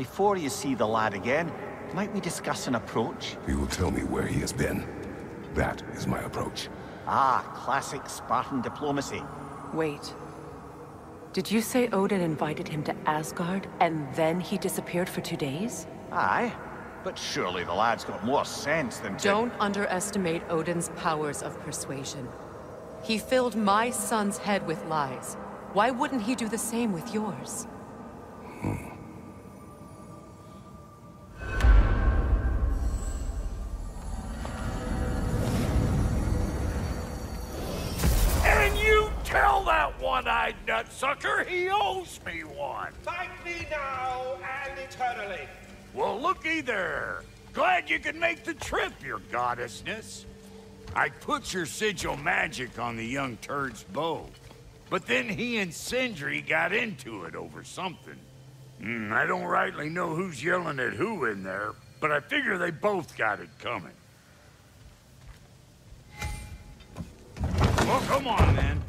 Well, brother, before you see the lad again, might we discuss an approach? He will tell me where he has been. That is my approach. Ah, classic Spartan diplomacy. Wait. Did you say Odin invited him to Asgard, and then he disappeared for two days? Aye, but surely the lad's got more sense than to... Don't underestimate Odin's powers of persuasion. He filled my son's head with lies. Why wouldn't he do the same with yours? One-eyed nutsucker he owes me one. Thank me now and eternally. Well, looky there. Glad you could make the trip, your goddessness. I put your sigil magic on the young turd's bow. But then he and Sindri got into it over something. Hmm, I don't rightly know who's yelling at who in there, but I figure they both got it coming. Well, come on, then.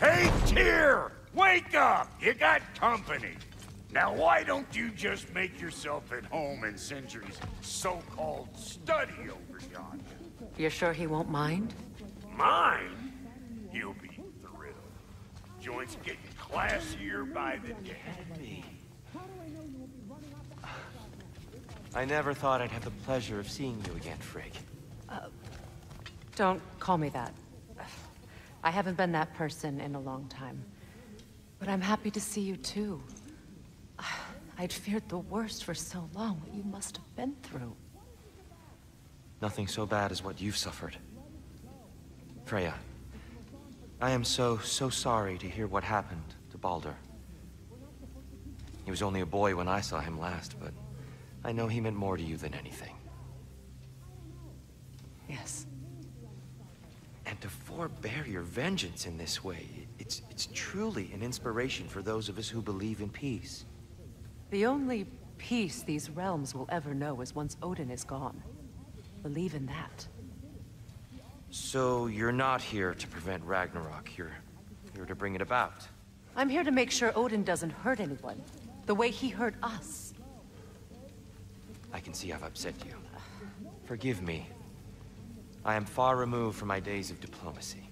Hey, Tyr! Wake up! You got company. Now, why don't you just make yourself at home in Sindri's so-called study over yonder? You're sure he won't mind? Mine? You'll be thrilled. Joint's getting classier by the day. I never thought I'd have the pleasure of seeing you again, Frigg. Uh, don't call me that. I haven't been that person in a long time. But I'm happy to see you too. I'd feared the worst for so long, what you must have been through. Nothing so bad as what you've suffered. Freya, I am so, so sorry to hear what happened to Balder. He was only a boy when I saw him last, but I know he meant more to you than anything. Yes. And to forbear your vengeance in this way, it's, it's truly an inspiration for those of us who believe in peace. The only peace these realms will ever know is once Odin is gone. Believe in that. So you're not here to prevent Ragnarok, you're here to bring it about. I'm here to make sure Odin doesn't hurt anyone. The way he hurt us. I can see I've upset you. Forgive me. I am far removed from my days of diplomacy.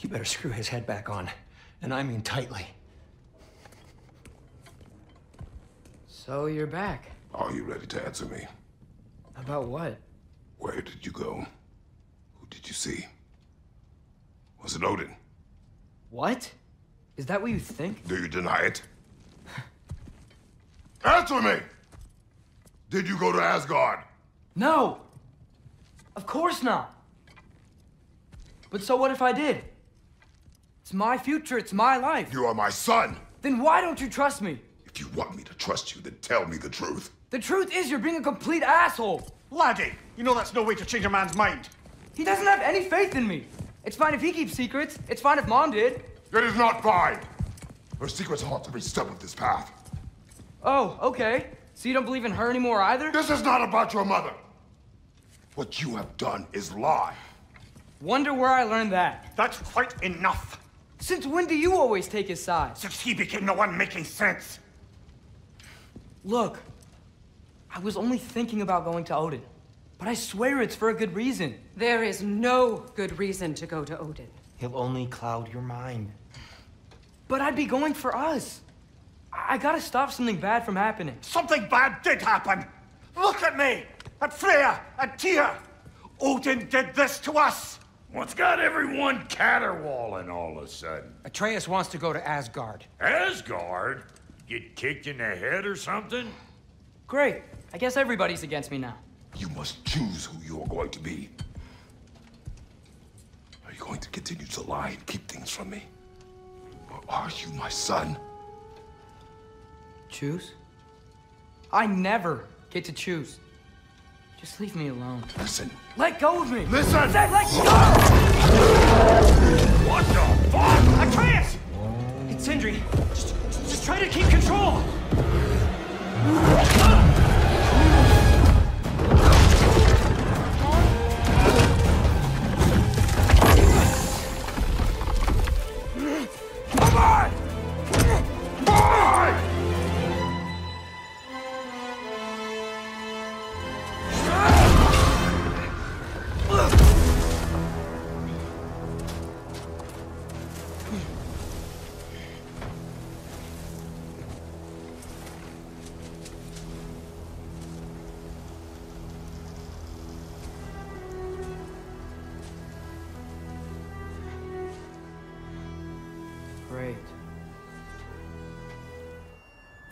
You better screw his head back on. And I mean tightly. So you're back. Are you ready to answer me? About what? Where did you go? Who did you see? Was it Odin? What? Is that what you think? Do you deny it? Answer me! Did you go to Asgard? No! Of course not! But so what if I did? It's my future, it's my life. You are my son! Then why don't you trust me? If you want me to trust you, then tell me the truth. The truth is you're being a complete asshole! Laddie, you know that's no way to change a man's mind. He doesn't have any faith in me. It's fine if he keeps secrets. It's fine if Mom did. It is not fine! Her secrets haunt every step of this path. Oh, okay. So you don't believe in her anymore either? This is not about your mother! What you have done is lie. Wonder where I learned that. That's quite enough. Since when do you always take his side? Since he became the one making sense. Look, I was only thinking about going to Odin. But I swear it's for a good reason. There is no good reason to go to Odin. He'll only cloud your mind. But I'd be going for us. I, I gotta stop something bad from happening. Something bad did happen. Look at me, at Freya, at Tyr. Odin did this to us. What's got everyone caterwauling all of a sudden? Atreus wants to go to Asgard. Asgard? Get kicked in the head or something? Great. I guess everybody's against me now. You must choose who you are going to be. You going to continue to lie and keep things from me? Or are you my son? Choose? I never get to choose. Just leave me alone. Listen. Let go of me! Listen! I said let go! What the fuck? Atreus! It's Sindri. Just, just try to keep control! Ah!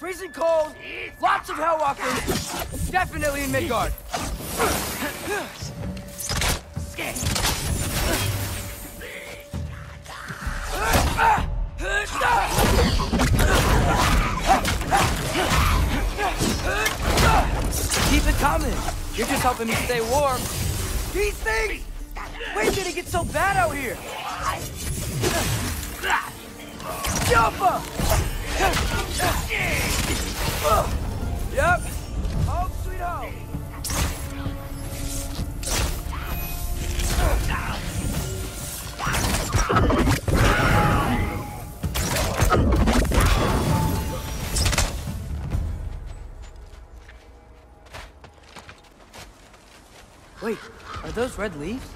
Freezing cold, lots of Hellwalkers, definitely in Midgard. Keep it coming. You're just helping me stay warm. These things! When did it get so bad out here? Jumper! Yep. Home sweet home. Wait, are those red leaves?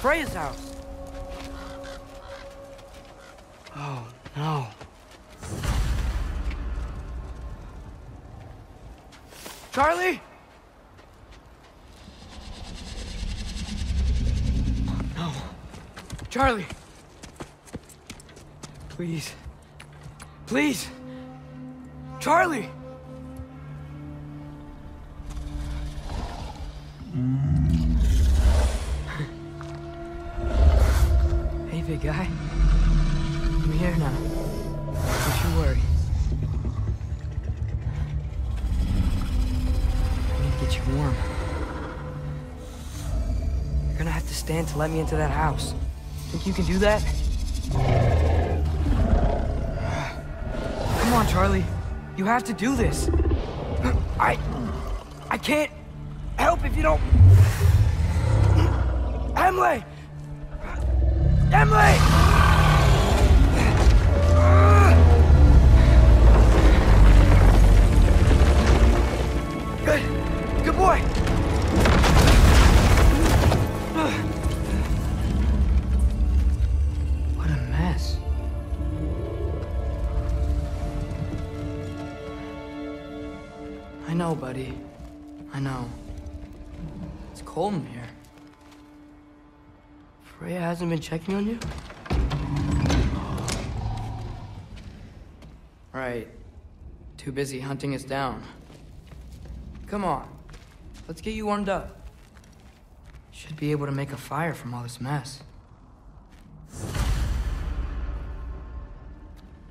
Freya's house. Let me into that house. Think you can do that? Come on, Charlie. You have to do this. I... I can't help if you don't... checking on you? Right. Too busy hunting us down. Come on. Let's get you warmed up. Should be able to make a fire from all this mess.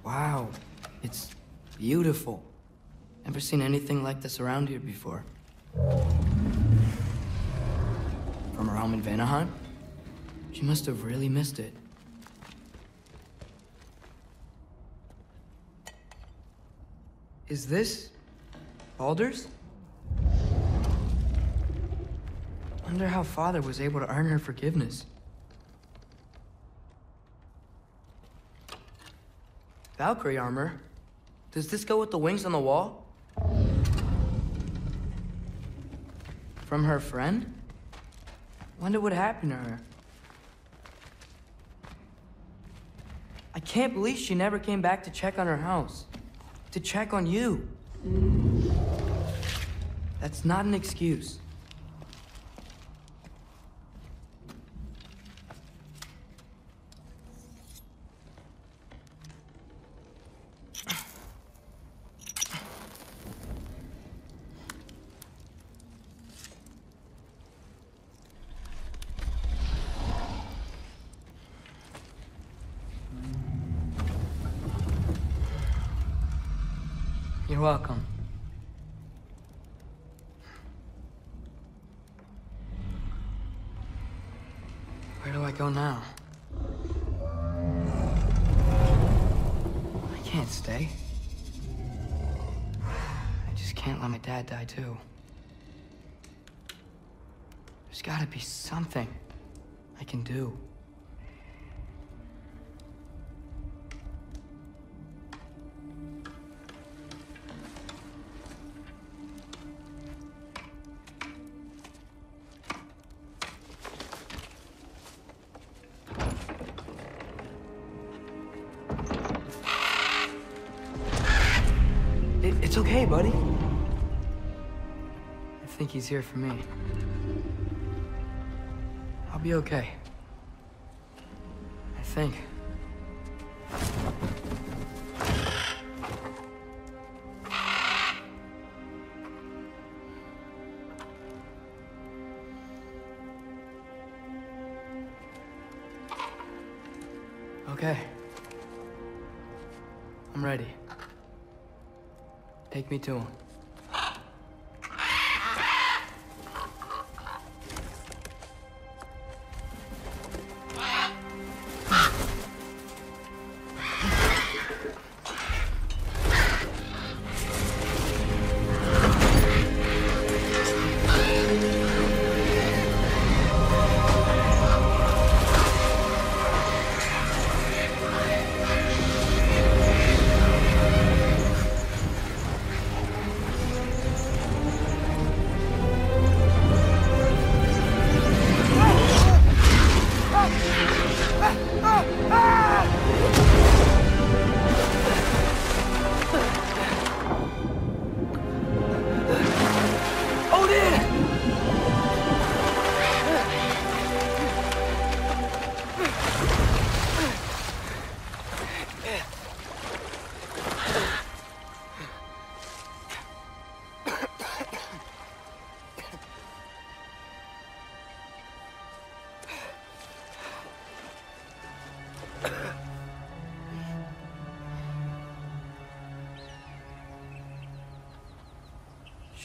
Wow. It's beautiful. Never seen anything like this around here before. From home in Vanaheim? She must have really missed it. Is this Baldur's? Wonder how father was able to earn her forgiveness. Valkyrie armor? Does this go with the wings on the wall? From her friend? Wonder what happened to her. I can't believe she never came back to check on her house. To check on you. That's not an excuse. he's here for me. I'll be okay. I think. Okay. I'm ready. Take me to him.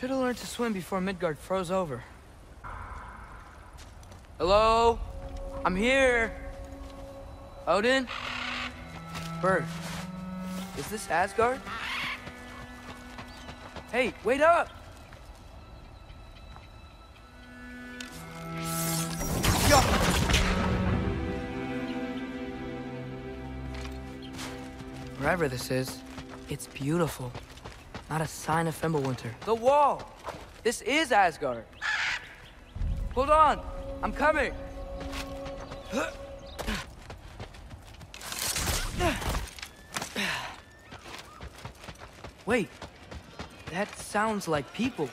Should have learned to swim before Midgard froze over. Hello? I'm here. Odin? Bird. Is this Asgard? Hey, wait up! Yo! Wherever this is, it's beautiful. Not a sign of Fimbulwinter. The wall! This is Asgard! Hold on! I'm coming! Wait. That sounds like people.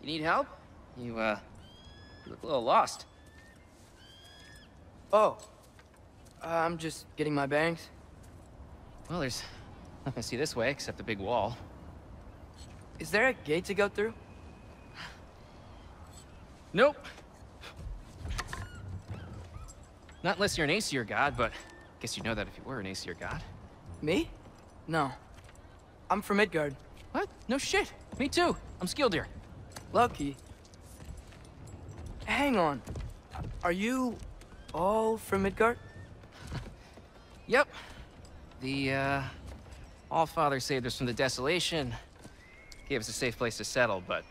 You need help? You, uh, you look a little lost. Oh. Uh, I'm just getting my bangs. Well, there's nothing to see this way except the big wall. Is there a gate to go through? Nope. Not unless you're an Aesir god, but I guess you'd know that if you were an Aesir god. Me? No. I'm from Midgard. What? No shit. Me too. I'm Skildir. Lucky. Hang on. Are you all from Midgard? Yep. The, uh, All-Father saved us from the desolation. Gave us a safe place to settle, but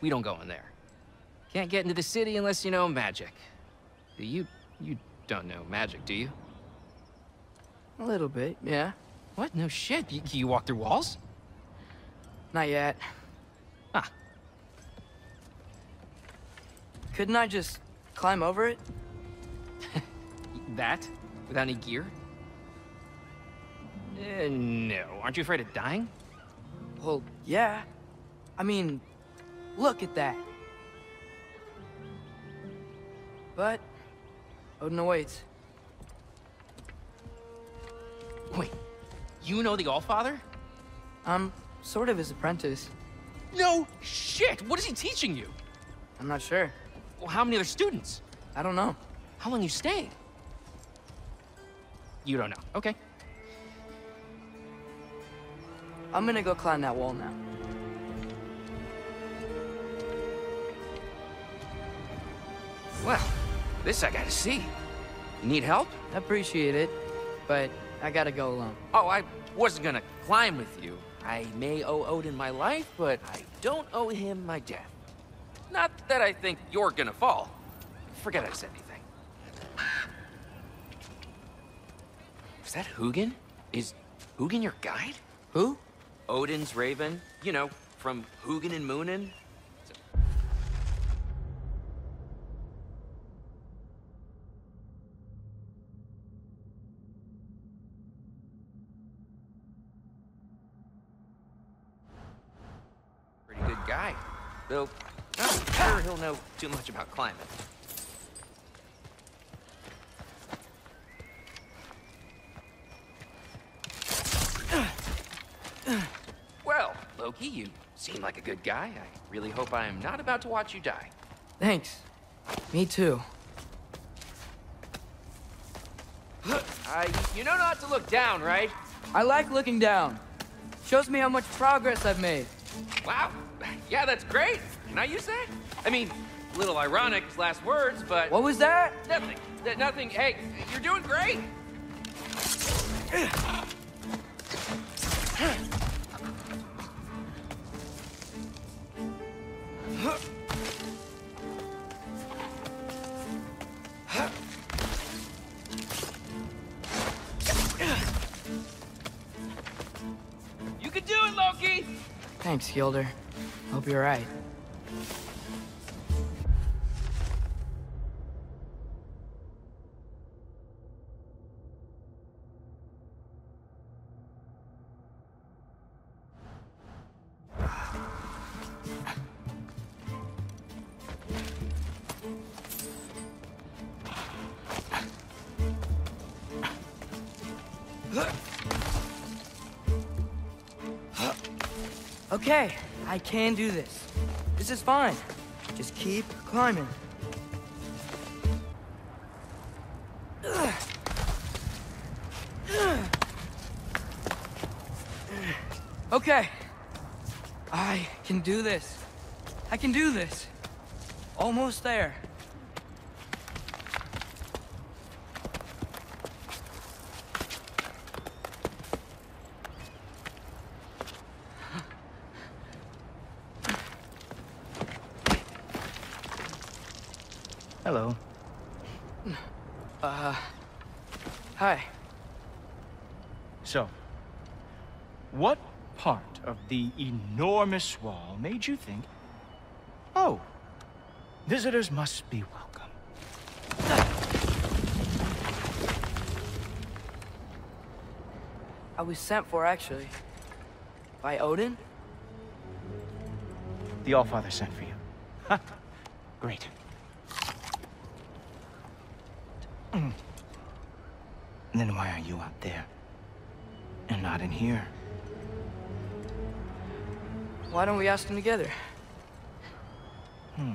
we don't go in there. Can't get into the city unless you know magic. You, you don't know magic, do you? A little bit, yeah. What? No shit. You, you walk through walls? Not yet. Couldn't I just climb over it? That? Without any gear? Uh, no. Aren't you afraid of dying? Well, yeah. I mean, look at that. But, Odin awaits. Wait, you know the Allfather? I'm sort of his apprentice. No shit! What is he teaching you? I'm not sure. Well, how many other students? I don't know. How long you staying? You don't know. Okay. I'm gonna go climb that wall now. Well, this I gotta see. You need help? I Appreciate it, but I gotta go alone. Oh, I wasn't gonna climb with you. I may owe Odin my life, but I don't owe him my death. Not that I think you're gonna fall. Forget I said anything. Is that Hugin? Is Hugin your guide? Who? Odin's raven. You know, from Hugin and Muninn. Pretty good guy. Though, don't know too much about climate. Well, Loki, you seem like a good guy. I really hope I am not about to watch you die. Thanks. Me too. You know not to look down, right? I like looking down. Shows me how much progress I've made. Wow. Yeah, that's great. Can I use that? I mean, a little ironic, his last words, but... What was that? Nothing. Th- Nothing. Hey, you're doing great. You can do it, Loki! Thanks, Gilder. Hope you're right. I can do this. This is fine. Just keep climbing. Okay. I can do this. I can do this. Almost there. Hello. Uh, hi. So, what part of the enormous wall made you think, oh, visitors must be welcome? I was sent for, actually. By Odin? The Allfather sent for you. Great. Then why are you out there? And not in here? Why don't we ask them together? Hmm.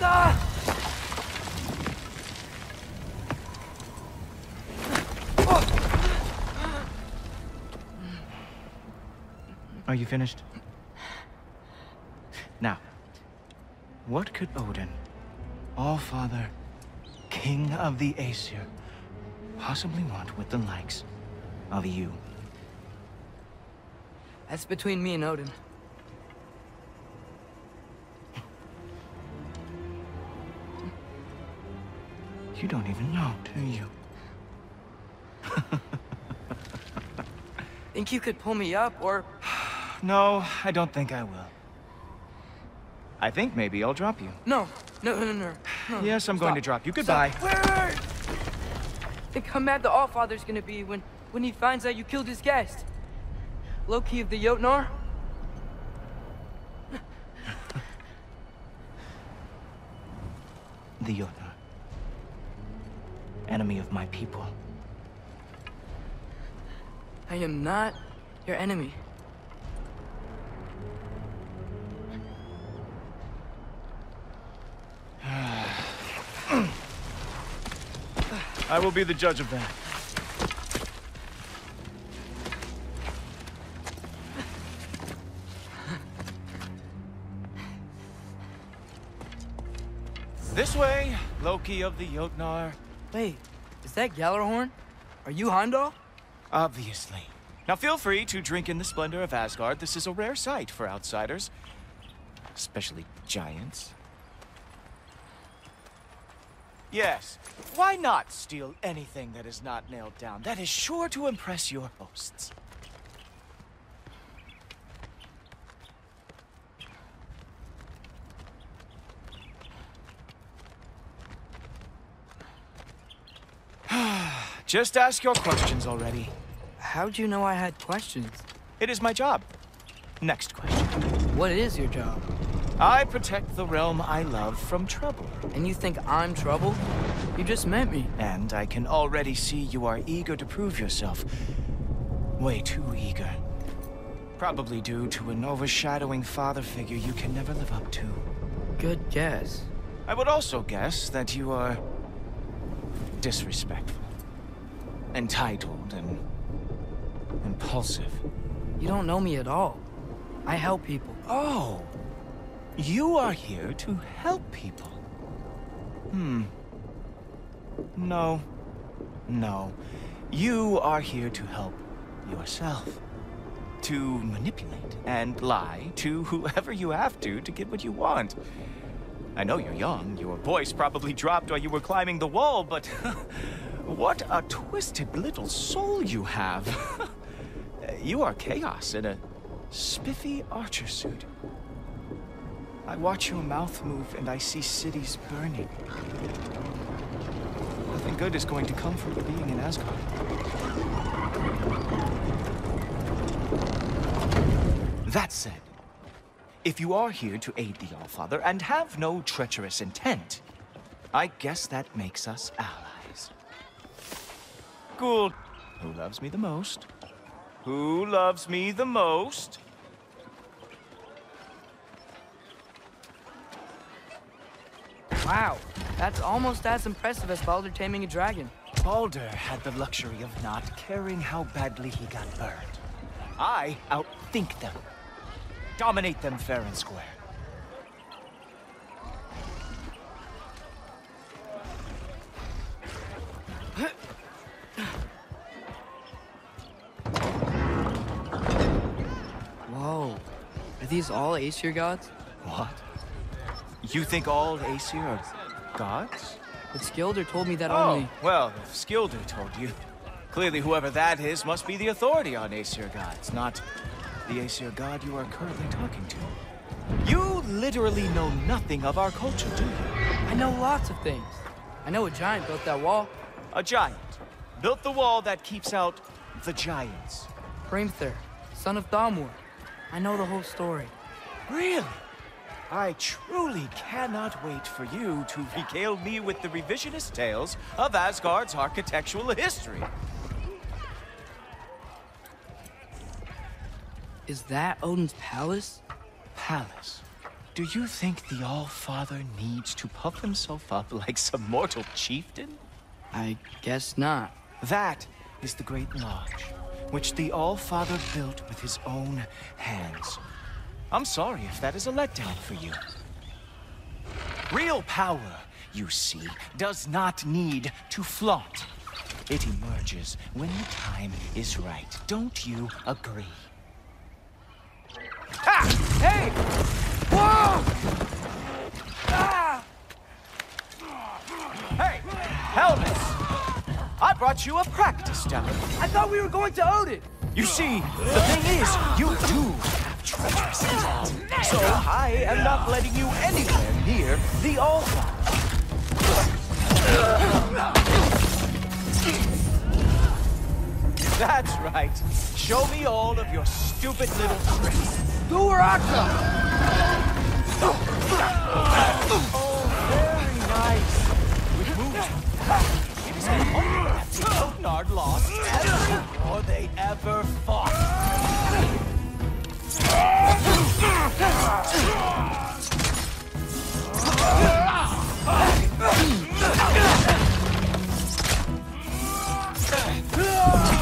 Ah! Are you finished? Now, what could Odin, All-Father, King of the Aesir, possibly want with the likes of you? That's between me and Odin. You don't even know, do you? Think you could pull me up, or... No, I don't think I will. I think maybe I'll drop you. No, no, no, no, no. Yes, I'm going to drop you. Goodbye. Stop. Wait, wait, wait. Think how mad the Allfather's gonna be when, when he finds out you killed his guest. Loki of the Jotnar? The Jotnar. Enemy of my people. I am not your enemy. I will be the judge of that. This way, Loki of the Jotnar. Wait, is that Gjallarhorn? Are you Heimdall? Obviously. Now feel free to drink in the splendor of Asgard. This is a rare sight for outsiders. Especially giants. Yes, why not steal anything that is not nailed down? That is sure to impress your hosts. Just ask your questions already. How'd you know I had questions? It is my job. Next question. What is your job? I protect the realm I love from trouble. And you think I'm trouble? You just met me. And I can already see you are eager to prove yourself. Way too eager. Probably due to an overshadowing father figure you can never live up to. Good guess. I would also guess that you are disrespectful, entitled, and impulsive. You don't know me at all. I help people. Oh, you are here to help people. Hmm. No. No. You are here to help yourself. To manipulate and lie to whoever you have to to get what you want. I know you're young. Your voice probably dropped while you were climbing the wall, but what a twisted little soul you have. you are chaos in a spiffy archer suit. I watch your mouth move and I see cities burning. Nothing good is going to come from being in Asgard. That said, if you are here to aid the Allfather and have no treacherous intent, I guess that makes us allies. Gould, who loves me the most? Who loves me the most? Wow, that's almost as impressive as Balder taming a dragon. Balder had the luxury of not caring how badly he got burned. I outthink them. Dominate them fair and square. These all Aesir gods? What? You think all Aesir are gods? But Skilder told me that oh, only... well, if Skilder told you, clearly whoever that is must be the authority on Aesir gods, not the Aesir god you are currently talking to. You literally know nothing of our culture, do you? I know lots of things. I know a giant built that wall. A giant built the wall that keeps out the giants. Hrimthur, son of Thamur. I know the whole story. Really? I truly cannot wait for you to regale me with the revisionist tales of Asgard's architectural history. Is that Odin's palace? Palace? Do you think the All-Father needs to puff himself up like some mortal chieftain? I guess not. That is the Great Lodge, which the All-Father built with his own hands. I'm sorry if that is a letdown for you. Real power, you see, does not need to flaunt. It emerges when the time is right. Don't you agree? Ha! Hey! Whoa! Ah! Hey! Helmets! I brought you a practice dummy. I thought we were going to Odin! You see, the thing is, you do have treacherous intent. So I am not letting you anywhere near the Allfather. That's right. Show me all of your stupid little tricks. Duaraka! Oh, very nice. With moves. It is Otnard lost every war they ever fought.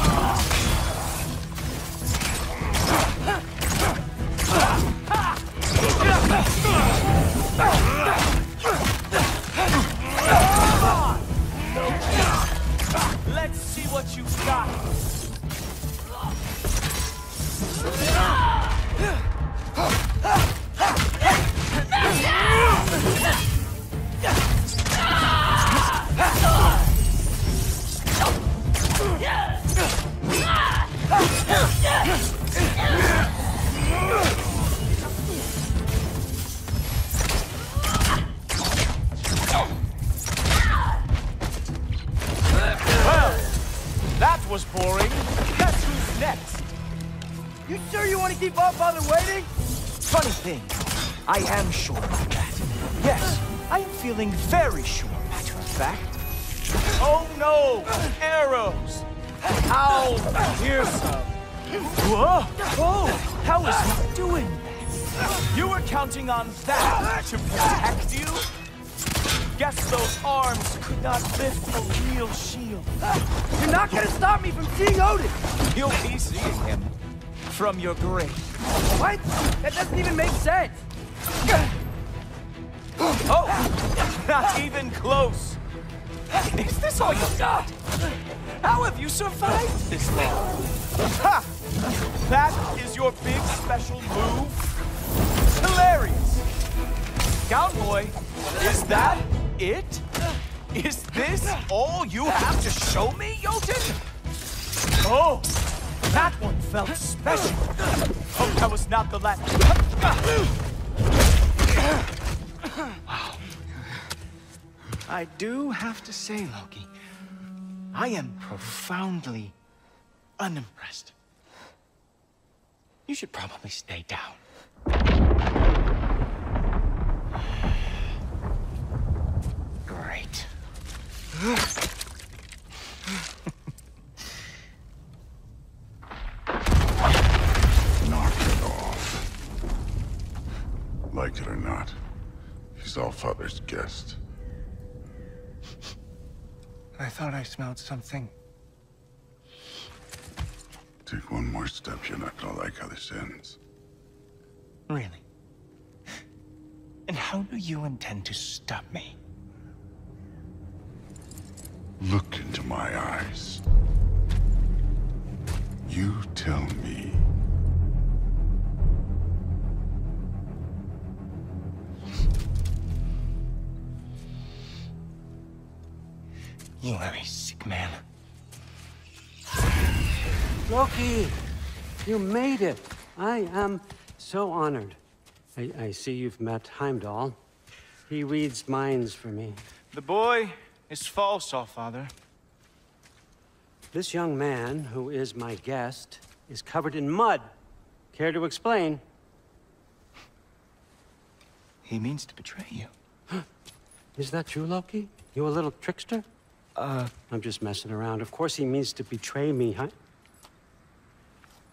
what you've got. You're not gonna stop me from seeing Odin! You'll be seeing him from your grave. What? That doesn't even make sense! Oh, not even close. Is this all you got? How have you survived this long? Ha! That is your big special move? Hilarious. Cowboy, is that it? Is this all you have to show me, Jotun? Oh, that one felt special. Hope that was not the last. Wow. I do have to say, Loki, I am profoundly unimpressed. You should probably stay down. Great. Knock it off. Like it or not, he's all Father's guest. I thought I smelled something. Take one more step, you're not gonna like how this ends. Really? And how do you intend to stop me? Look into my eyes. You tell me. You are a sick man. Loki, you made it. I am so honored. I, I see you've met Heimdall. He reads minds for me. The boy is false, All Father. This young man, who is my guest, is covered in mud. Care to explain? He means to betray you. Is that true, Loki? You a little trickster? Uh, I'm just messing around. Of course he means to betray me, huh?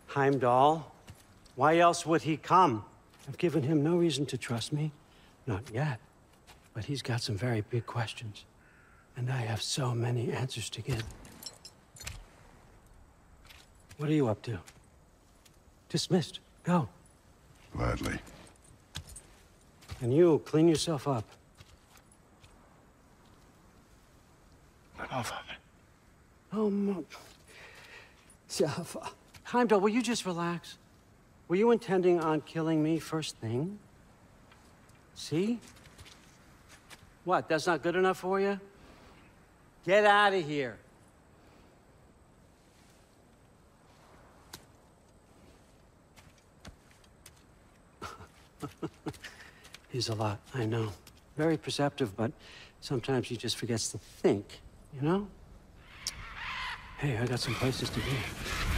Heimdall, why else would he come? I've given him no reason to trust me. Not yet. But he's got some very big questions. And I have so many answers to give. What are you up to? Dismissed. Go. Gladly. And you, clean yourself up. But Allfather. Oh, Mo... Jaffa. Heimdall, will you just relax? Were you intending on killing me first thing? See? What, that's not good enough for you? Get out of here. He's a lot, I know. Very perceptive, but sometimes he just forgets to think, you know? Hey, I got some places to be.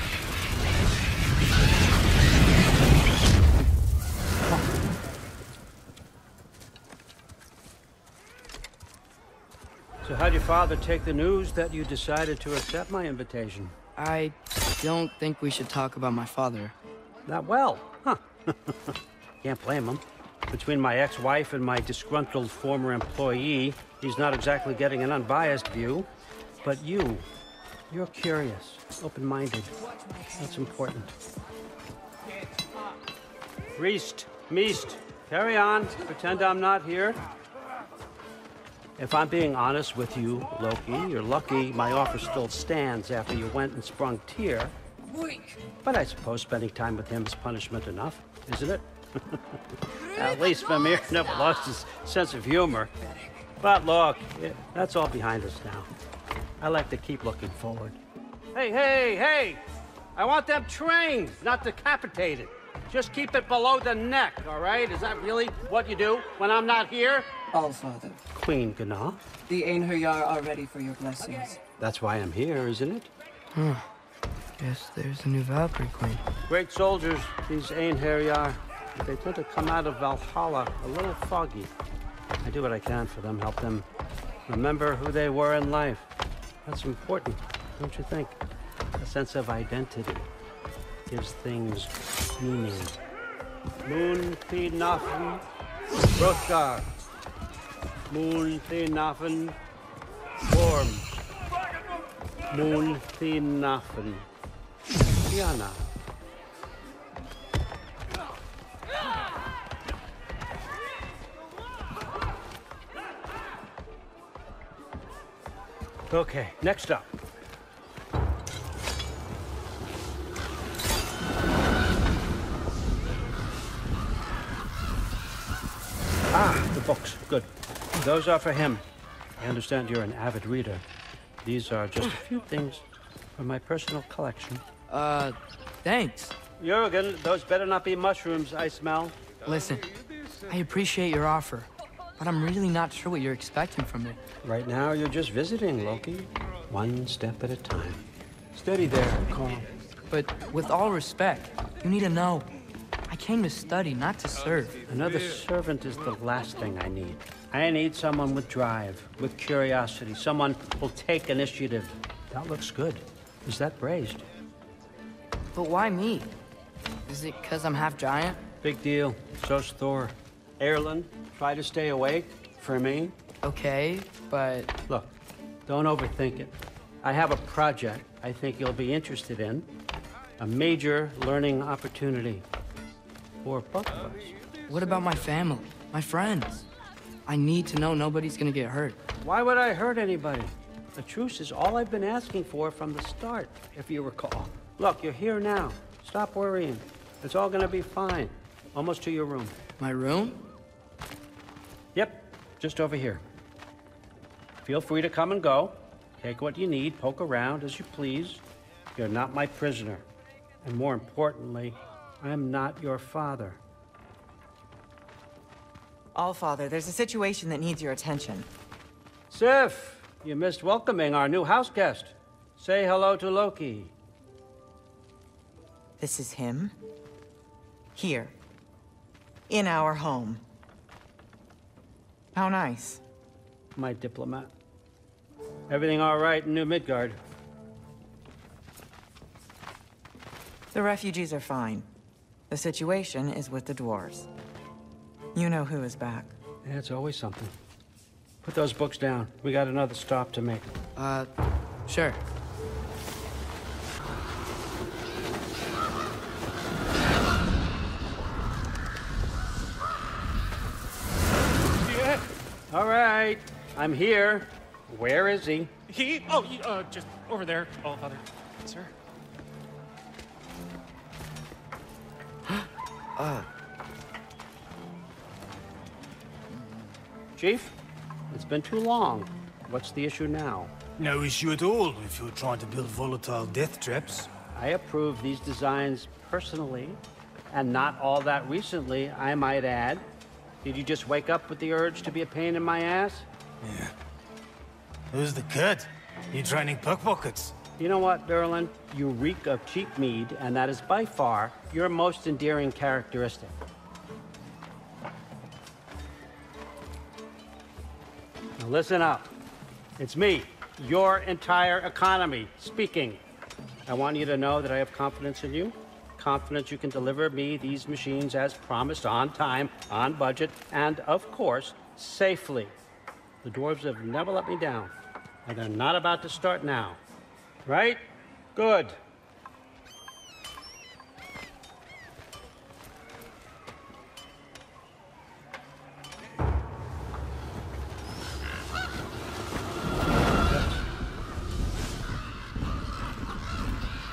Father take the news that you decided to accept my invitation? I don't think we should talk about my father. Not well, huh? Can't blame him. Between my ex-wife and my disgruntled former employee, he's not exactly getting an unbiased view. But you, you're curious, open-minded. That's important. Priest, Meest, carry on. Pretend I'm not here. If I'm being honest with you, Loki, you're lucky my offer still stands after you went and sprung Tyr. But I suppose spending time with him is punishment enough, isn't it? At least Mimir never lost his sense of humor. But look, it, that's all behind us now. I like to keep looking forward. Hey, hey, hey! I want them trained, not decapitated. Just keep it below the neck, all right? Is that really what you do when I'm not here? All Father, Queen Gna. the Einherjar are ready for your blessings. That's why I'm here, isn't it? Huh. Guess there's a new Valkyrie Queen. Great soldiers, these Einherjar. But they tend to come out of Valhalla a little foggy. I do what I can for them, help them remember who they were in life. That's important, don't you think? A sense of identity. gives things meaning. Moon Thi Nafen, Moon Thi Nafen, Worm. Moon Thi Nafen, Diana. Okay, next up. Ah, the box. Good. Those are for him. I understand you're an avid reader. These are just a few things from my personal collection. Uh, thanks. Jurgen, those better not be mushrooms I smell. Listen, I appreciate your offer, but I'm really not sure what you're expecting from me. Right now, you're just visiting, Loki. One step at a time. Steady there, Carl. But with all respect, you need to know. I came to study, not to serve. Another servant is the last thing I need. I need someone with drive, with curiosity, someone who'll take initiative. That looks good. Is that braised? But why me? Is it because I'm half giant? Big deal. So's Thor. Erland, try to stay awake for me. Okay, but... Look, don't overthink it. I have a project I think you'll be interested in. A major learning opportunity. For both of us. What about my family? My friends? I need to know nobody's gonna get hurt. Why would I hurt anybody? A truce is all I've been asking for from the start, if you recall. Look, you're here now. Stop worrying. It's all gonna be fine. Almost to your room. My room? Yep, just over here. Feel free to come and go. Take what you need, poke around as you please. You're not my prisoner. And more importantly, I'm not your father. Allfather, there's a situation that needs your attention. Sif, you missed welcoming our new house guest. Say hello to Loki. This is him? Here. In our home. How nice. My diplomat. Everything all right in New Midgard? The refugees are fine. The situation is with the dwarves. You know who is back. Yeah, it's always something. Put those books down. We got another stop to make. Uh, sure. Yeah. All right. I'm here. Where is he? He? Oh, he, uh, just over there, Oh, Father. Sir. Uh, Chief, it's been too long. What's the issue now? No issue at all if you're trying to build volatile death traps. I approve these designs personally, and not all that recently, I might add. Did you just wake up with the urge to be a pain in my ass? Yeah. Who's the kid? You training pickpockets? You know what, Durlin? You reek of cheap mead, and that is by far your most endearing characteristic. Now listen up. It's me, your entire economy, speaking. I want you to know that I have confidence in you. Confidence you can deliver me these machines as promised, on time, on budget, and of course, safely. The dwarves have never let me down, and they're not about to start now. Right? Good.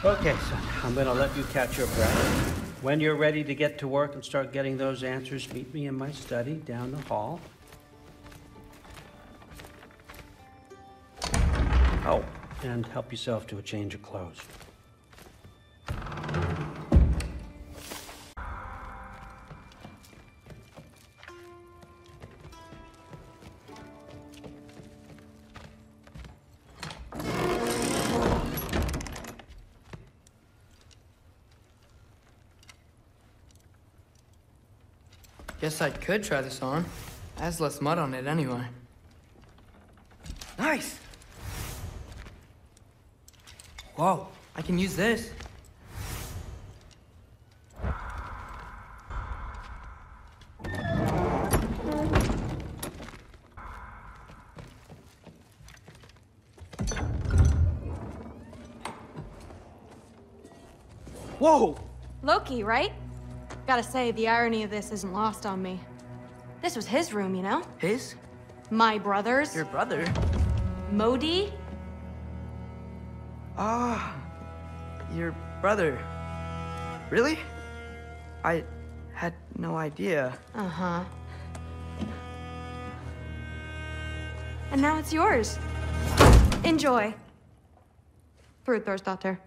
Okay, son, I'm gonna let you catch your breath. When you're ready to get to work and start getting those answers, meet me in my study down the hall. Oh, and help yourself to a change of clothes. Guess I could try this on. It has less mud on it anyway. Nice! Whoa, I can use this. Whoa! Loki, right? Gotta say, the irony of this isn't lost on me. This was his room, you know? His? My brother's. Your brother? Modi Ah, your brother. Really? I had no idea. Uh-huh. And now it's yours. Enjoy. daughter.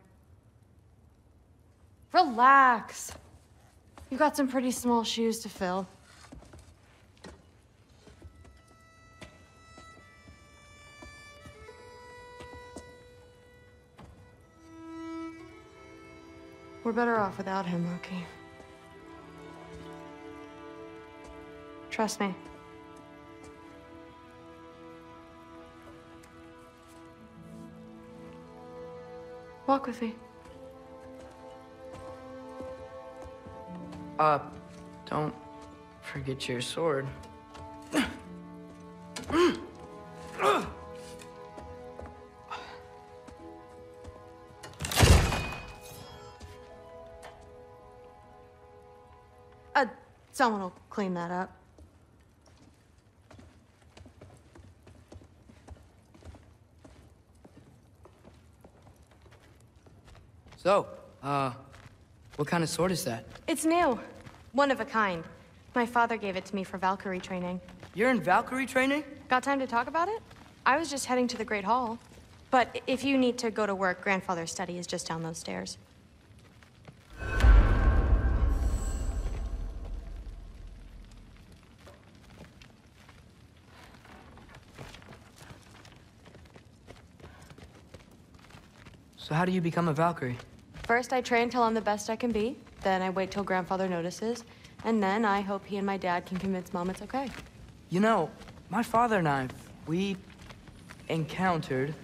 Relax. You've got some pretty small shoes to fill. We're better off without him, Loki. Trust me. Walk with me. Uh, don't forget your sword. Someone will clean that up. So, uh, what kind of sword is that? It's new. One of a kind. My father gave it to me for Valkyrie training. You're in Valkyrie training? Got time to talk about it? I was just heading to the Great Hall. But if you need to go to work, Grandfather's study is just down those stairs. So how do you become a Valkyrie? First, I train till I'm the best I can be. Then I wait till Grandfather notices. And then I hope he and my dad can convince Mom it's okay. You know, my father and I, we encountered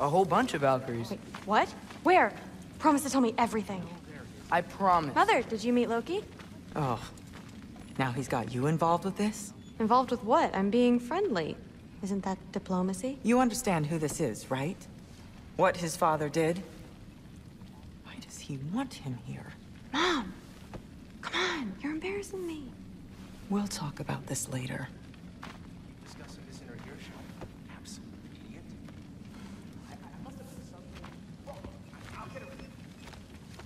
a whole bunch of Valkyries. Wait, what? Where? Promise to tell me everything. I promise. Mother, did you meet Loki? Oh. Now he's got you involved with this? Involved with what? I'm being friendly. Isn't that diplomacy? You understand who this is, right? What his father did? Why does he want him here? Mom! Come on, you're embarrassing me. We'll talk about this later.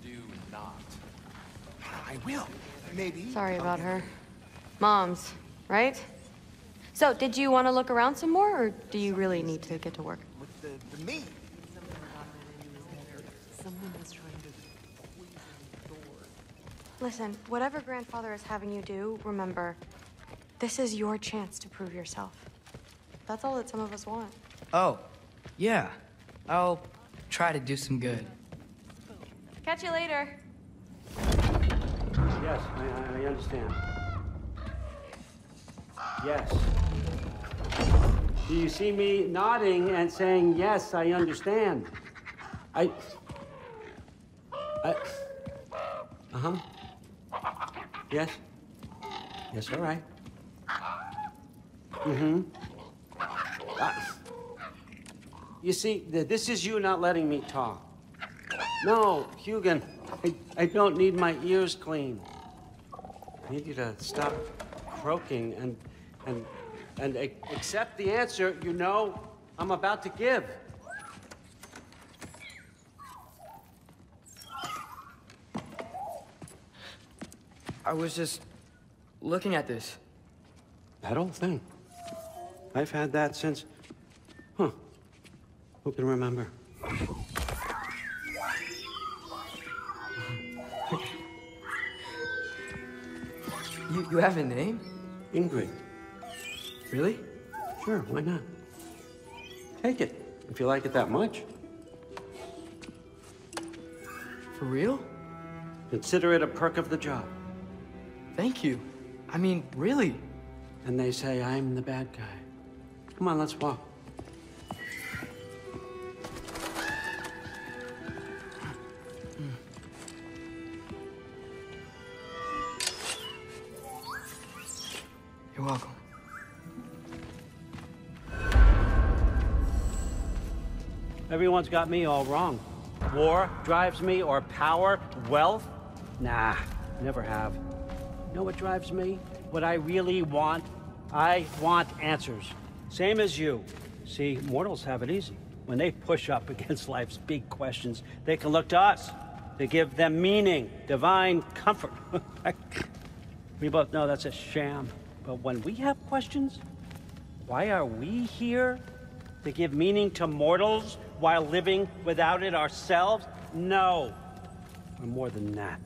Do not. I will. Maybe. Sorry about her. Mom's, right? So, did you want to look around some more, or do you really need to get to work? With the, the meat. Listen, whatever Grandfather is having you do, remember, this is your chance to prove yourself. That's all that some of us want. Oh, yeah. I'll try to do some good. Catch you later. Yes, I, I understand. Yes. Do you see me nodding and saying, yes, I understand? I... I... Uh-huh. Yes? Yes, all right. Mm-hmm. Uh, you see, th this is you not letting me talk. No, Huginn, I, I don't need my ears clean. I need you to stop croaking and, and, and accept the answer you know I'm about to give. I was just looking at this. That old thing. I've had that since. Huh. Who can remember? You, you have a name? Ingrid. Really? Sure, why not? Take it, if you like it that much. For real? Consider it a perk of the job. Thank you. I mean, really. And they say I'm the bad guy. Come on, let's walk. You're welcome. Everyone's got me all wrong. War drives me, or power, wealth? Nah, never have. Know what drives me? What I really want? I want answers. Same as you. See, mortals have it easy. When they push up against life's big questions, they can look to us. They give them meaning, divine comfort. we both know that's a sham. But when we have questions, why are we here? To give meaning to mortals while living without it ourselves? No. We're more than that.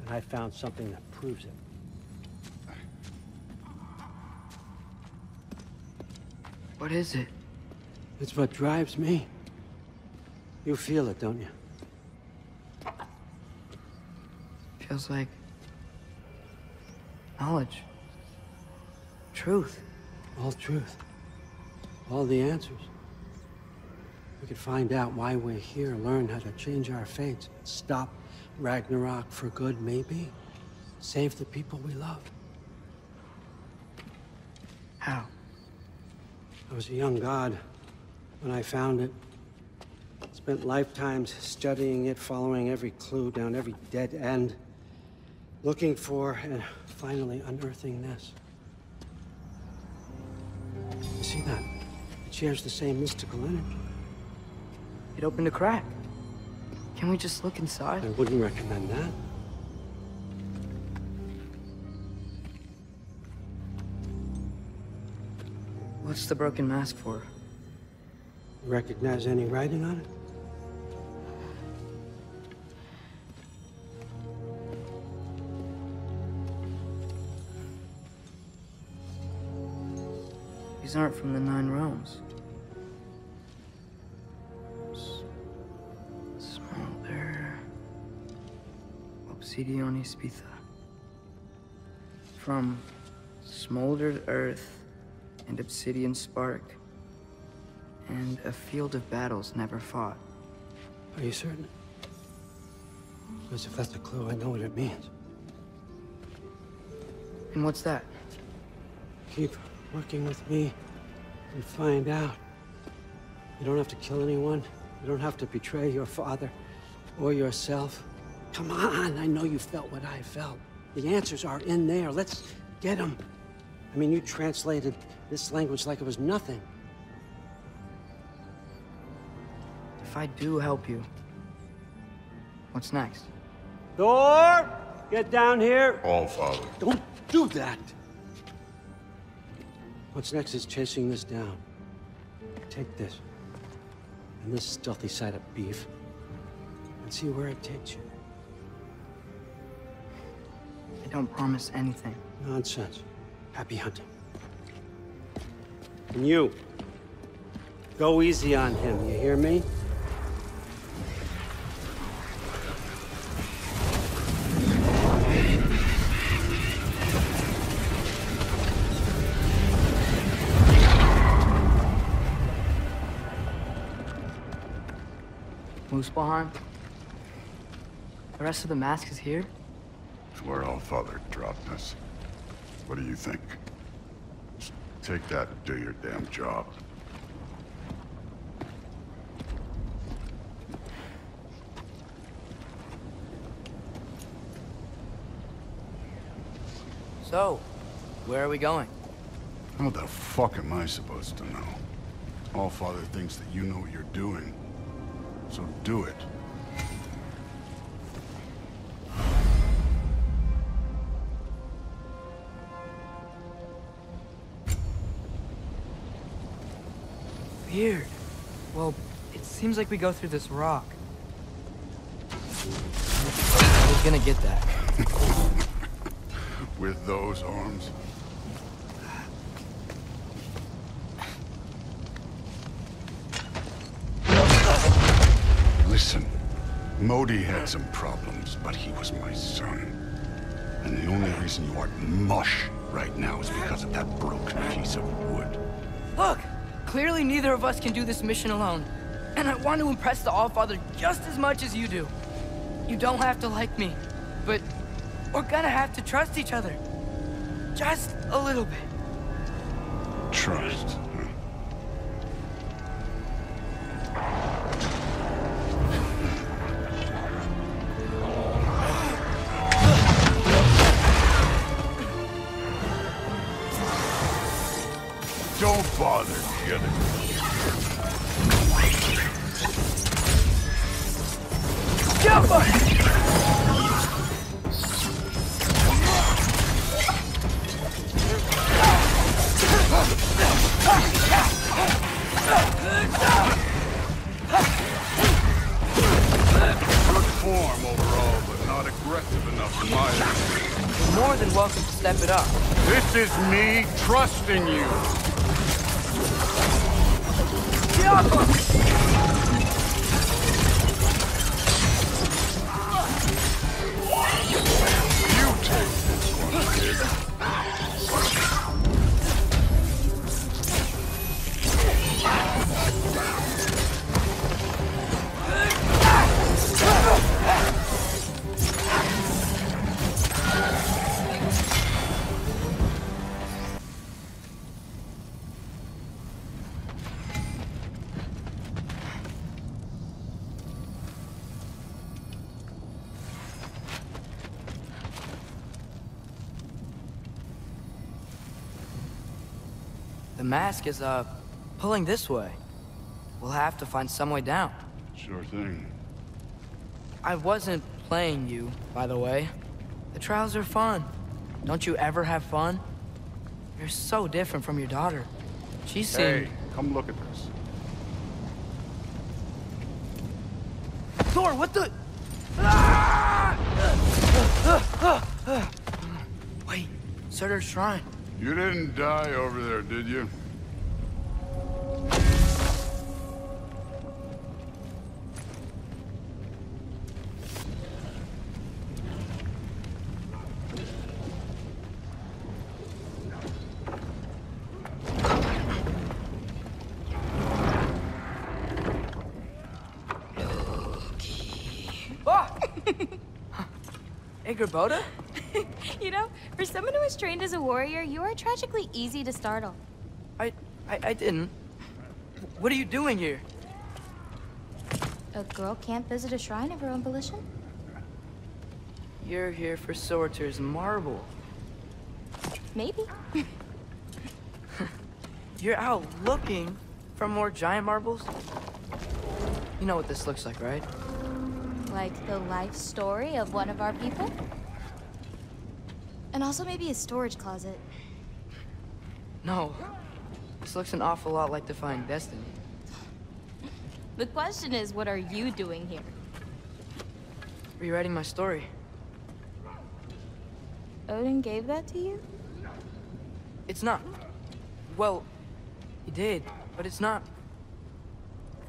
And I found something that proves it. What is it? It's what drives me. You feel it, don't you? Feels like knowledge. Truth. All truth. All the answers. We could find out why we're here, learn how to change our fates, stop Ragnarok for good, maybe. Save the people we love. How? I was a young god when I found it. Spent lifetimes studying it, following every clue down every dead end, looking for and finally unearthing this. You see that? It shares the same mystical energy. It opened a crack. Can we just look inside? I wouldn't recommend that. What's the broken mask for? Recognize any writing on it? These aren't from the Nine Realms. Smolder. Obsidione Spitha. From smoldered earth and obsidian spark. And a field of battles never fought. Are you certain? Because if that's a clue, I know what it means. And what's that? Keep working with me and find out. You don't have to kill anyone. You don't have to betray your father or yourself. Come on, I know you felt what I felt. The answers are in there. Let's get them. I mean, you translated this language like it was nothing. If I do help you, what's next? Thor! Get down here! All father. Don't do that! What's next is chasing this down. Take this. And this stealthy side of beef. And see where it takes you. I don't promise anything. Nonsense. Happy hunting. And you. Go easy on him, you hear me? Muspelheim? The rest of the mask is here? It's where All Father dropped us. What do you think? Take that and do your damn job. So, where are we going? How the fuck am I supposed to know? All Father thinks that you know what you're doing. So do it. Weird. Well, it seems like we go through this rock. I was gonna get that. With those arms? Listen, Modi had some problems, but he was my son. And the only reason you aren't mush right now is because of that broken piece of wood. Look! Clearly neither of us can do this mission alone. And I want to impress the Allfather just as much as you do. You don't have to like me, but we're gonna have to trust each other. Just a little bit. Trust. Mask is, uh, pulling this way. We'll have to find some way down. Sure thing. I wasn't playing you, by the way. The trials are fun. Don't you ever have fun? You're so different from your daughter. She seemed... Hey, come look at this. Thor, what the... Wait, Surtur's shrine. You didn't die over there, did you? Hey, Angrboda? you know, for someone who was trained as a warrior, you are tragically easy to startle. I, I, I didn't. What are you doing here? A girl can't visit a shrine of her own volition? You're here for Surtur's marble. Maybe. You're out looking for more giant marbles? You know what this looks like, right? Like the life story of one of our people? And also maybe a storage closet. No. This looks an awful lot like Defying Destiny. The question is, what are you doing here? Rewriting my story. Odin gave that to you? It's not. Well, he did, but it's not.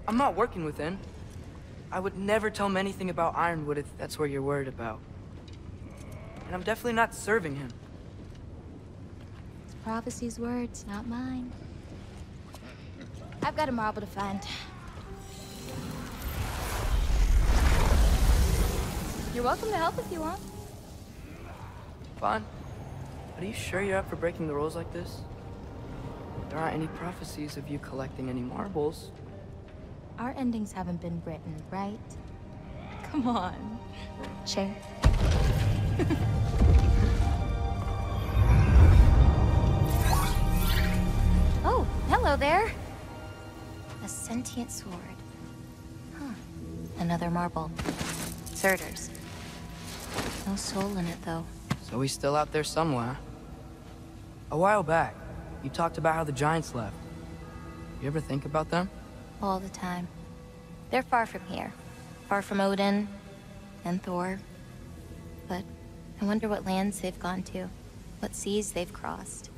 I'm not working with him. I would never tell him anything about Ironwood if that's what you're worried about. And I'm definitely not serving him. It's prophecy's words, not mine. I've got a marble to find. You're welcome to help if you want. Fine. But are you sure you're up for breaking the rules like this? There aren't any prophecies of you collecting any marbles. Our endings haven't been written, right? Come on. Share. hello there. A sentient sword. Huh. Another marble. Surtur's. No soul in it, though. So he's still out there somewhere. A while back, you talked about how the Giants left. You ever think about them? All the time. They're far from here. Far from Odin and Thor. But I wonder what lands they've gone to. What seas they've crossed.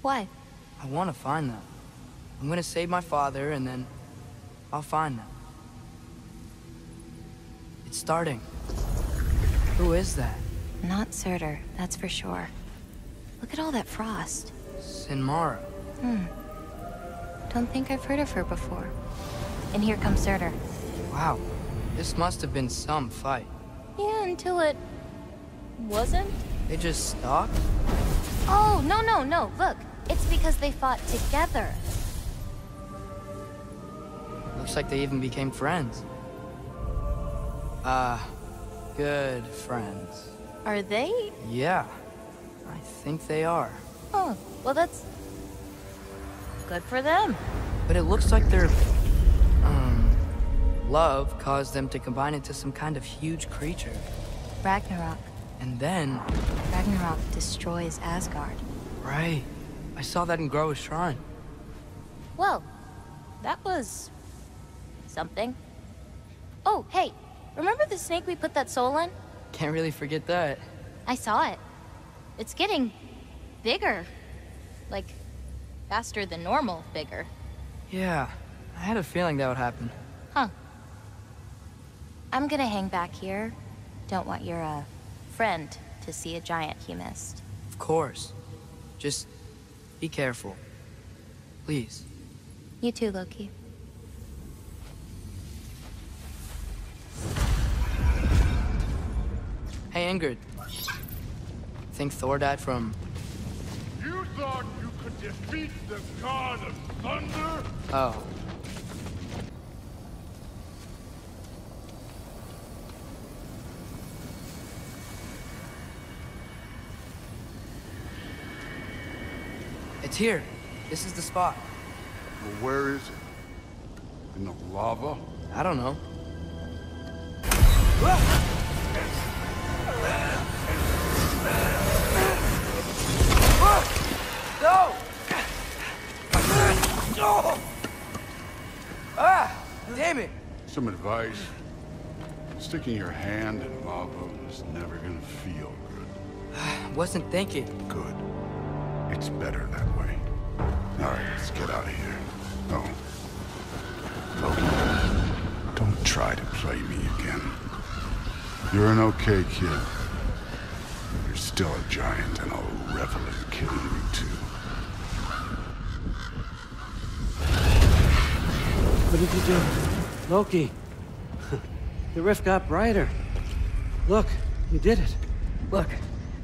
Why? I want to find them. I'm gonna save my father, and then I'll find them. It's starting. Who is that? Not Surtur, that's for sure. Look at all that frost. Sinmara. Hmm. Don't think I've heard of her before. And here comes Surtur. Wow. This must have been some fight. Yeah, until it... wasn't? They just stopped? Oh, no, no, no, look. It's because they fought together. Looks like they even became friends. Uh, good friends. Are they? Yeah, I think they are. Oh, well that's... Good for them. But it looks like their, um, love caused them to combine into some kind of huge creature. Ragnarok. And then, Ragnarok destroys Asgard. right, I saw that in Groa's shrine. Well, that was... something. Oh, hey, remember the snake we put that soul in? Can't really forget that. I saw it. It's getting bigger. Like, faster than normal bigger. Yeah, I had a feeling that would happen. Huh. I'm gonna hang back here. Don't want your, uh, friend to see a giant he missed. Of course. Just be careful. Please. You too, Loki. Hey, Ingrid. Think Thor died from... You thought you could defeat the god of thunder? Oh. It's here. This is the spot. Well, where is it? In the lava? I don't know. No! No! Ah! Damn it! Some advice. Sticking your hand in lava is never gonna feel good. Wasn't thinking. Good. It's better that way. All right, let's get out of here. No. Loki, don't try to play me again. You're an okay kid. You're still a giant, and I'll revel in killing you too. What did you do? Loki. the rift got brighter. Look, you did it. Look,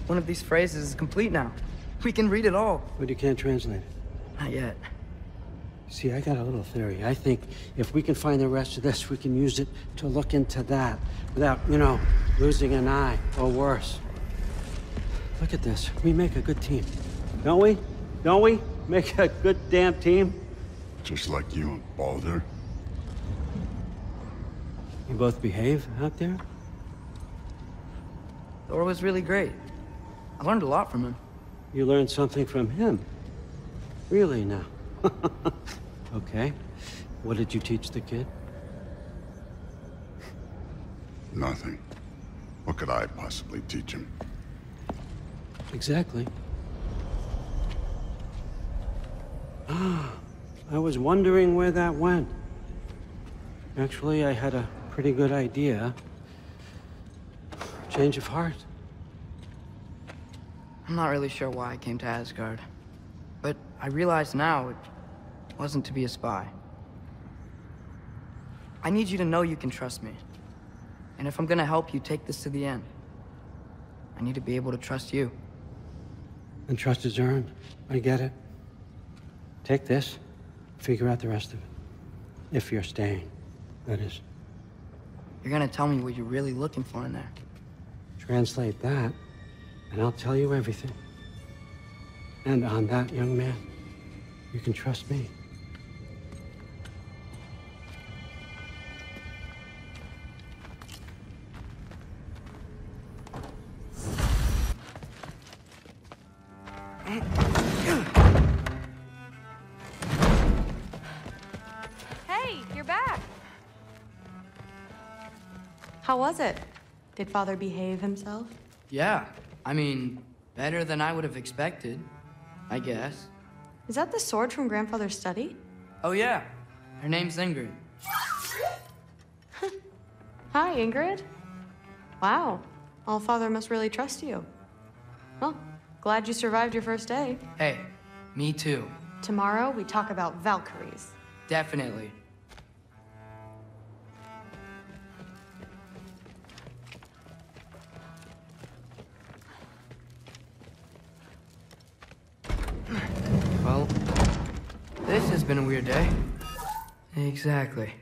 one of these phrases is complete now. We can read it all. But you can't translate it. Not yet. See, I got a little theory. I think if we can find the rest of this, we can use it to look into that without, you know, losing an eye or worse. Look at this. We make a good team. Don't we? Don't we? Make a good damn team? Just like you and Baldur. You both behave out there? Thor was really great. I learned a lot from him. You learned something from him? Really now? okay. What did you teach the kid? Nothing. What could I possibly teach him? Exactly. Ah, I was wondering where that went. Actually, I had a pretty good idea. Change of heart. I'm not really sure why I came to Asgard. But I realize now it wasn't to be a spy. I need you to know you can trust me. And if I'm gonna help you take this to the end, I need to be able to trust you. And trust is earned. I get it. Take this, figure out the rest of it. If you're staying, that is. You're gonna tell me what you're really looking for in there. Translate that, and I'll tell you everything. And on that, young man, you can trust me. Hey, you're back. How was it? Did father behave himself? Yeah, I mean, better than I would have expected, I guess. Is that the sword from grandfather's study? Oh yeah, her name's Ingrid. Hi, Ingrid. Wow, all father must really trust you. Well, glad you survived your first day. Hey, me too. Tomorrow we talk about Valkyries. Definitely. Well, this has been a weird day. Exactly.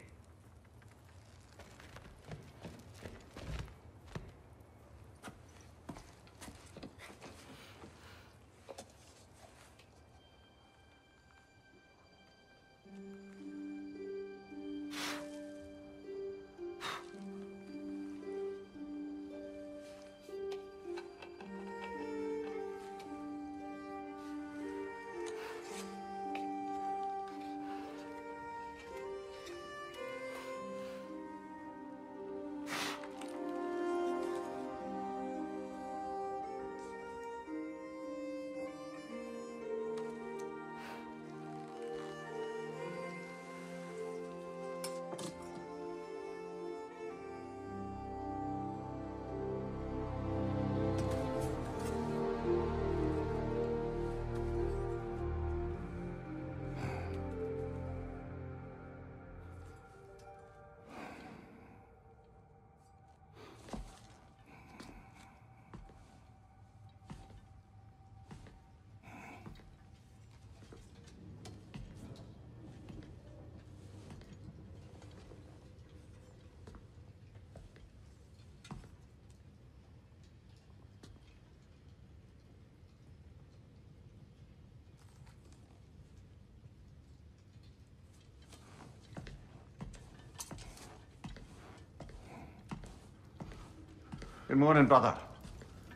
Good morning, brother.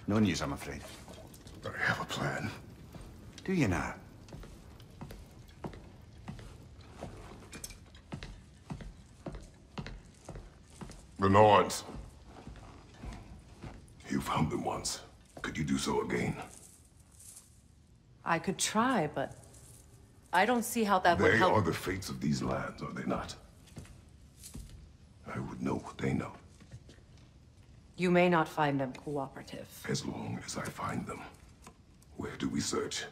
No news, I'm afraid. But I have a plan. Do you now? The Norns. You found them once. Could you do so again? I could try, but I don't see how that would help. They help. are the fates of these lands, are they not? I would know what they know, You may not find them cooperative. as long as I find them. Where do we search?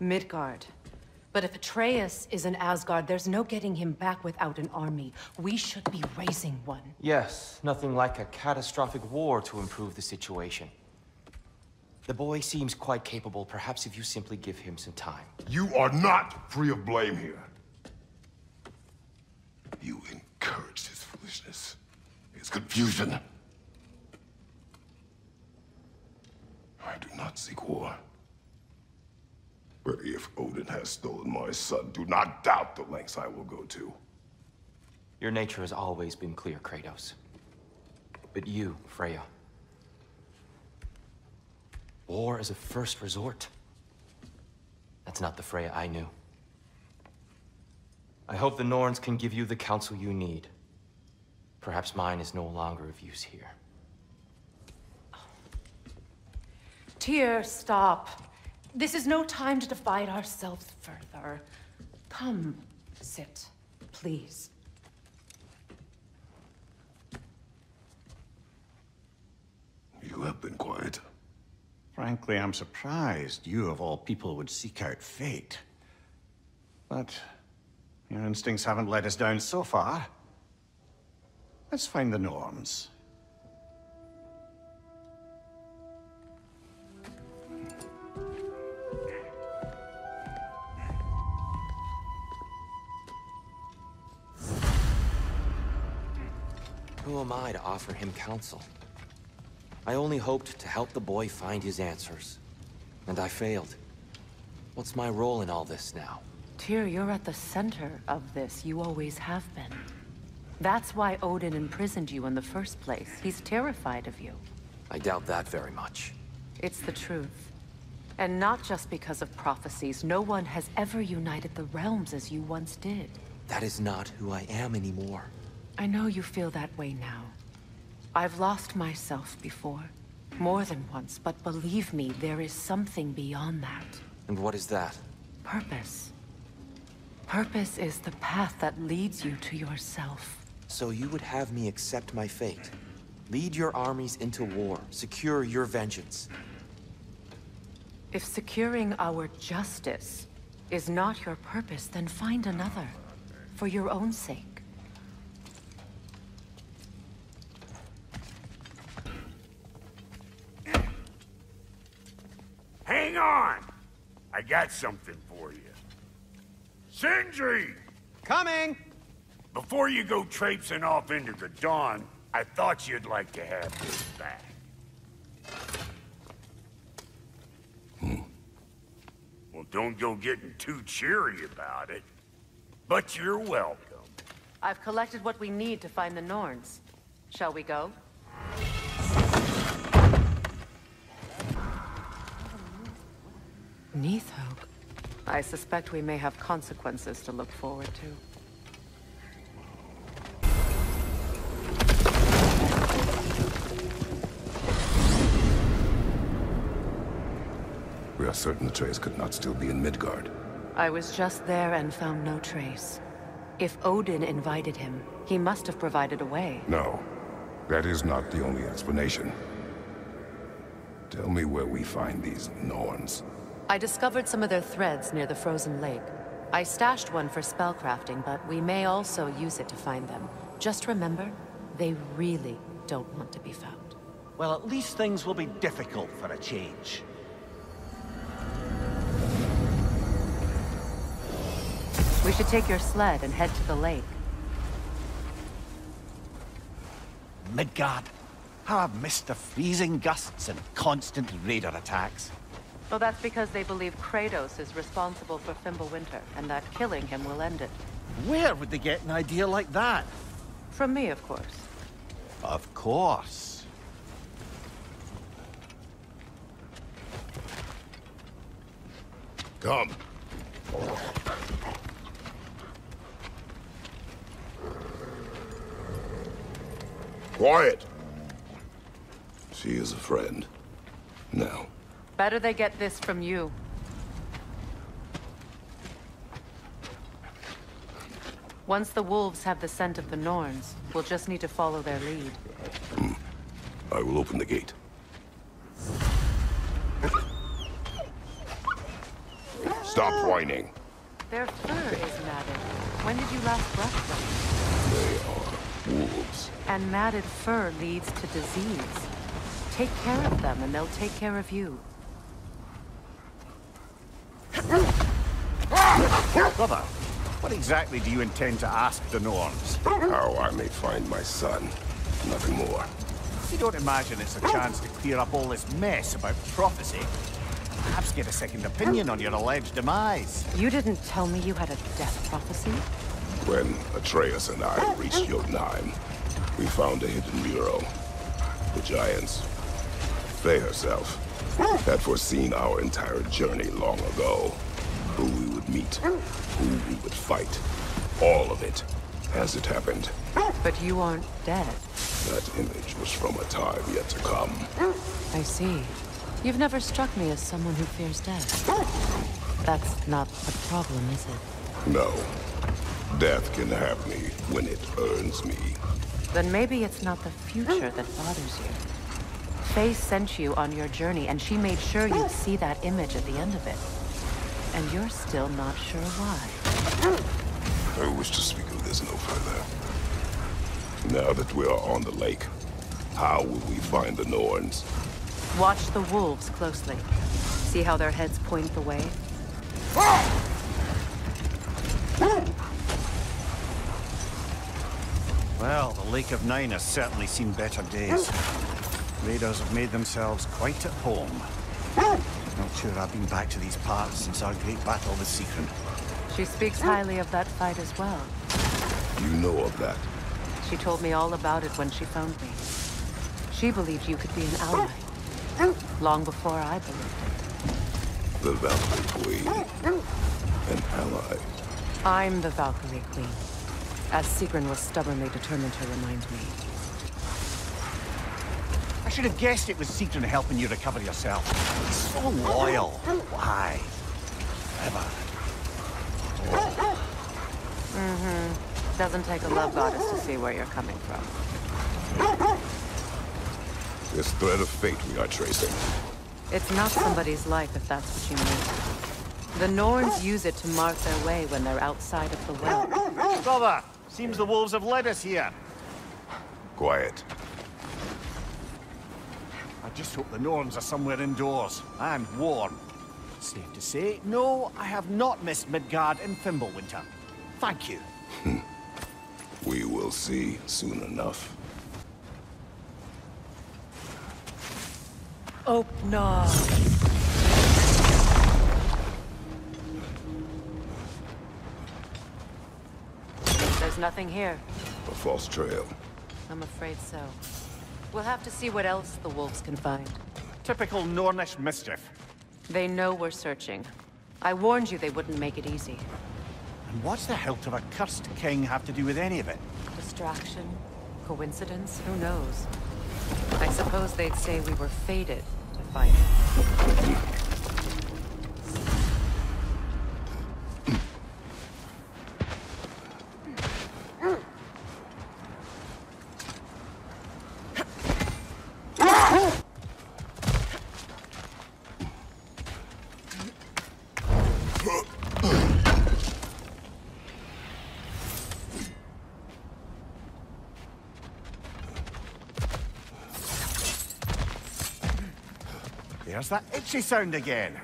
Midgard. But if Atreus is in Asgard, there's no getting him back without an army. We should be raising one. Yes, nothing like a catastrophic war to improve the situation. The boy seems quite capable, perhaps if you simply give him some time. You are not free of blame here. You encouraged his foolishness, his confusion. I do not seek war. But if Odin has stolen my son, do not doubt the lengths I will go to. Your nature has always been clear, Kratos. But you, Freya. War is a first resort. That's not the Freya I knew. I hope the Norns can give you the counsel you need. Perhaps mine is no longer of use here. Tyr, stop. This is no time to divide ourselves further. Come, sit, please. You have been quiet. Frankly, I'm surprised you, of all people, would seek out fate. But your instincts haven't let us down so far. Let's find the Norns. Who am I to offer him counsel? I only hoped to help the boy find his answers. And I failed. What's my role in all this now? Tyr, you're at the center of this. You always have been. That's why Odin imprisoned you in the first place. He's terrified of you. I doubt that very much. It's the truth. And not just because of prophecies. No one has ever united the realms as you once did. That is not who I am anymore. I know you feel that way now. I've lost myself before. More than once, but believe me, there is something beyond that. And what is that? Purpose. Purpose is the path that leads you to yourself. So you would have me accept my fate? Lead your armies into war, secure your vengeance. If securing our justice is not your purpose, then find another. For your own sake. Hang on! I got something for you. Sindri! Coming! Before you go traipsing off into the dawn, I thought you'd like to have this back. Hmm. Well, don't go getting too cheery about it. But you're welcome. I've collected what we need to find the Norns. Shall we go? Nidhogg. I suspect we may have consequences to look forward to. We are certain the trace could not still be in Midgard. I was just there and found no trace. If Odin invited him, he must have provided a way. No, that is not the only explanation. Tell me where we find these Norns. I discovered some of their threads near the frozen lake. I stashed one for spellcrafting, but we may also use it to find them. Just remember, they really don't want to be found. Well, at least things will be difficult for a change. We should take your sled and head to the lake. Midgard. How I've missed the freezing gusts and constant raider attacks. Well, that's because they believe Kratos is responsible for Fimbulwinter, and that killing him will end it. Where would they get an idea like that? From me, of course. Of course. Come. Quiet. She is a friend. Now, Better they get this from you. Once the wolves have the scent of the Norns, we'll just need to follow their lead. Hmm. I will open the gate. Stop whining. Their fur is matted. When did you last brush them? They are wolves. And matted fur leads to disease. Take care of them, and they'll take care of you. Brother, what exactly do you intend to ask the Norns? How I may find my son. Nothing more. You don't imagine it's a chance to clear up all this mess about prophecy? Perhaps get a second opinion on your alleged demise. You didn't tell me you had a death prophecy? When Atreus and I reached Jotunheim, we found a hidden mural. The Giants, Faye herself, had foreseen our entire journey long ago. Who we would meet, who we would fight. All of it, as it happened. But you aren't dead. That image was from a time yet to come. I see. You've never struck me as someone who fears death. That's not the problem, is it? No. Death can have me when it earns me. Then maybe it's not the future that bothers you. Faye sent you on your journey, and she made sure you'd see that image at the end of it. And you're still not sure why. I wish to speak of this no further. Now that we are on the lake, how will we find the Norns? Watch the wolves closely. See how their heads point the way? Well, the Lake of Nine has certainly seen better days. Raiders have made themselves quite at home. Not sure I've been back to these parts since our great battle with Sigrun. She speaks highly of that fight as well. You know of that. She told me all about it when she found me. She believed you could be an ally. Long before I believed it. The Valkyrie Queen. An ally. I'm the Valkyrie Queen. As Sigrun was stubbornly determined to remind me. I should have guessed it was Sigrun helping you recover yourself. He's so loyal. Why? Ever. Mm-hmm. Doesn't take a love goddess to see where you're coming from. This thread of fate we are tracing. It's not somebody's life if that's what you mean. The Norns use it to mark their way when they're outside of the well. Brother, seems the wolves have led us here. Quiet. I just hope the Norns are somewhere indoors and warm. Safe to say, no, I have not missed Midgard and Fimbulwinter. Thank you. Hmm. We will see soon enough. Oh, There's nothing here. A false trail. I'm afraid so. We'll have to see what else the wolves can find. Typical Nornish mischief. They know we're searching. I warned you they wouldn't make it easy. And what's the hilt of a cursed king have to do with any of it? Distraction? Coincidence? Who knows? I suppose they'd say we were fated to find it. There's that itchy sound again.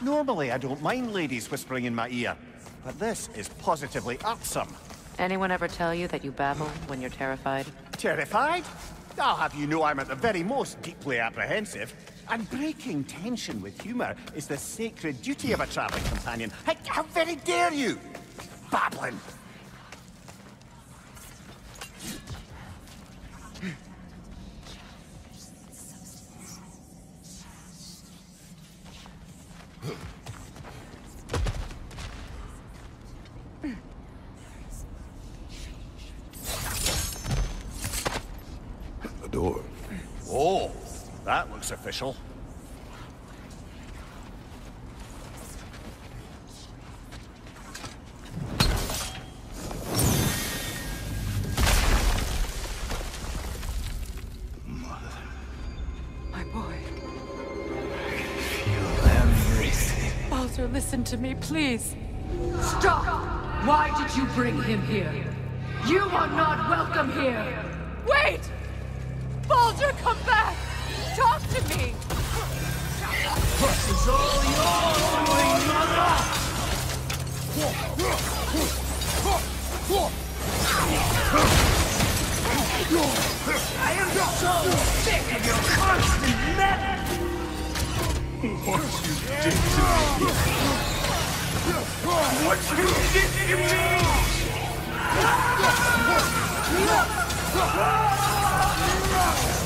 Normally, I don't mind ladies whispering in my ear, but this is positively irksome. Anyone ever tell you that you babble when you're terrified? Terrified? I'll have you know I'm at the very most deeply apprehensive. And breaking tension with humor is the sacred duty of a traveling companion. How very dare you? Babbling. Door. Oh, that looks official. My boy. Feel listen to me, please. Stop! Why did you bring him here? You are not welcome here! Wait! Baldur, come back! Talk to me! This is all yours, mother! I am so sick of your constant meddling! What you did to me. What you did to me! Selfish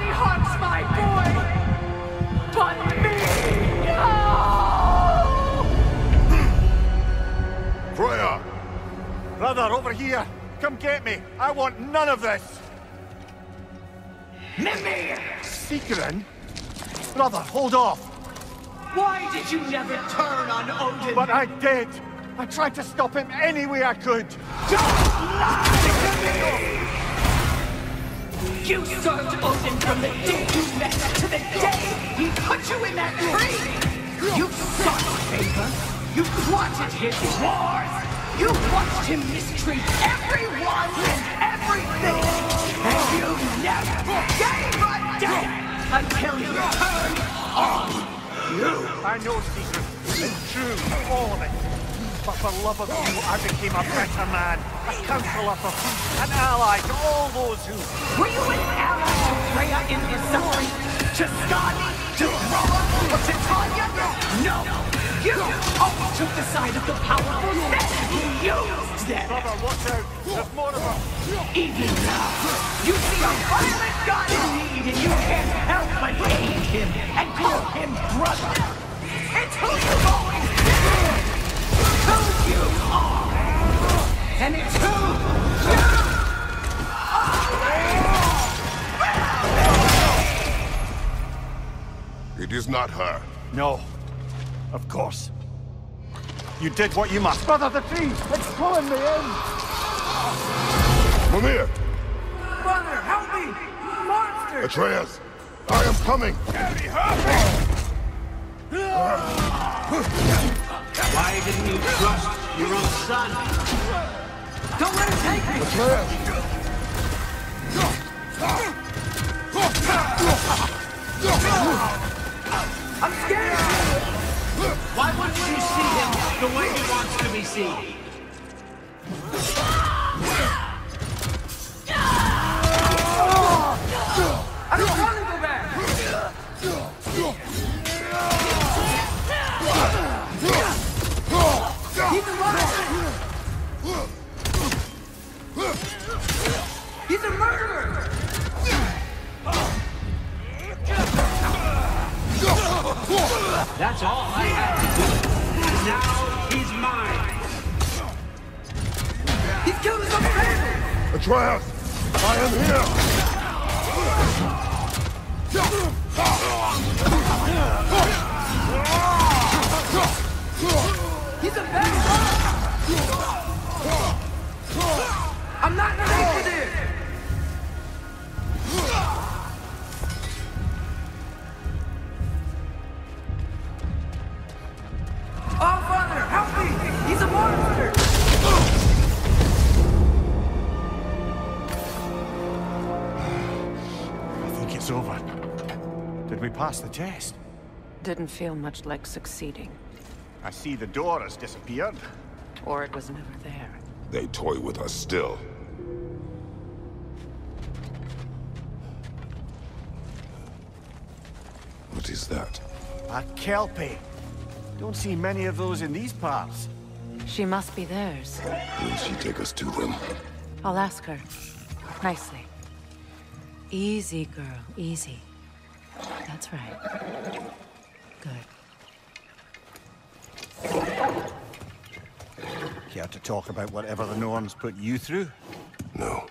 Nobody harms my boy! But me! No! Freya! Brother, over here! Come get me! I want none of this! Mimir! Seekerin? Brother, hold off! Why did you never turn on Odin? But I did! I tried to stop him any way I could! You served Odin from the day you met to the day he put you in that tree! You sought favor! You plotted his wars! You watched him mistreat everyone and everything! And you never gave a damn until you turned on you! I know, Seeker. It's true, all of it. But for love of you, I became a better man, a counselor for peace, an ally to all those who... Were you an ally to Freya in his suffering? To Skadi? To Roma? Or to Tanya? No! You always took the side of the powerful men who used them! Brother, watch out! There's more of them! Even now, you see a violent god in need and you can't help but aid him and call him brother! It's who you've always been! Who you are! And it's who you It is not her. No. Of course. You did what you must. Brother, the tree! It's pulling me in! Mimir! Brother, help me! Monster! Atreus! I am coming! Why didn't you trust your own son? Don't let him take me! I'm scared! Why wouldn't you see him the way he wants to be seen? I That's all I have to do. Now he's mine. He's killed his own family! Atreus! I am here! He's a bad I'm not ready for this! Oh, Father, help me! He's a monster! I think it's over. Did we pass the test? Didn't feel much like succeeding. I see the door has disappeared. Or it was never there. They toy with us still. What is that? A Kelpie. Don't see many of those in these parts. She must be theirs. Will she take us to them? I'll ask her. Nicely. Easy, girl. Easy. That's right. Good. Care to talk about whatever the Norns put you through? No.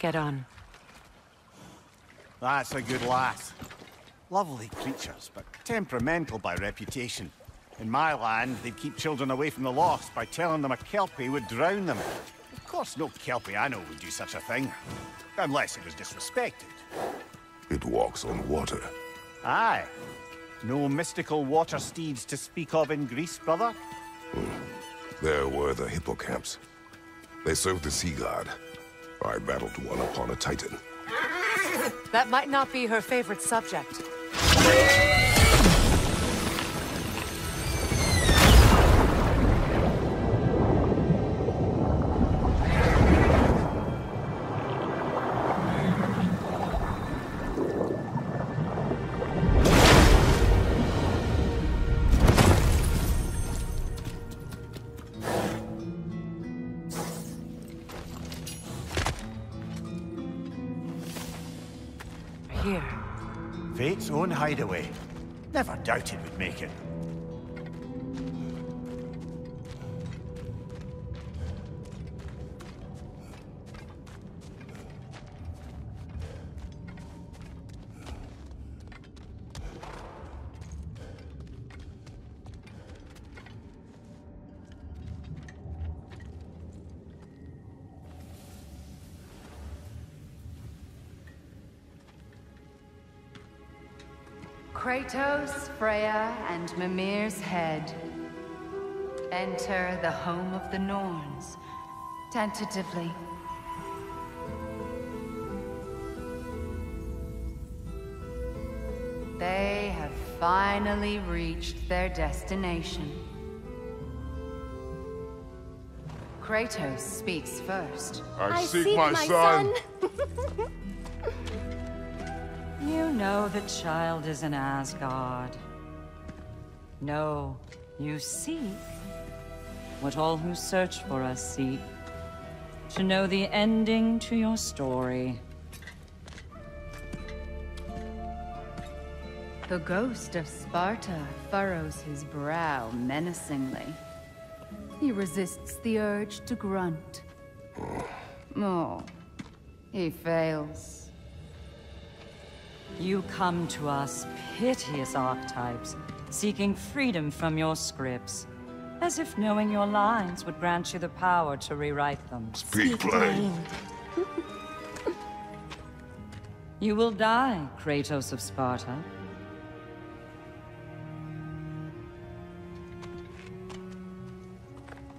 Get on. That's a good lass. Lovely creatures, but temperamental by reputation. In my land, they'd keep children away from the lost by telling them a Kelpie would drown them. Of course, no Kelpie I know would do such a thing. Unless it was disrespected. It walks on water. Aye. No mystical water steeds to speak of in Greece, brother? Hmm. There were the hippocamps. They served the sea god. I battled one upon a titan. That might not be her favorite subject. Hideaway. Kratos, Freya, and Mimir's head. Enter the home of the Norns, tentatively. They have finally reached their destination. Kratos speaks first. I, seek, my, son. You know the child is in Asgard. No, you seek what all who search for us seek. To know the ending to your story. The ghost of Sparta furrows his brow menacingly. He resists the urge to grunt. Oh, he fails. You come to us, piteous archetypes, seeking freedom from your scripts. As if knowing your lines would grant you the power to rewrite them. Speak plain. You will die, Kratos of Sparta.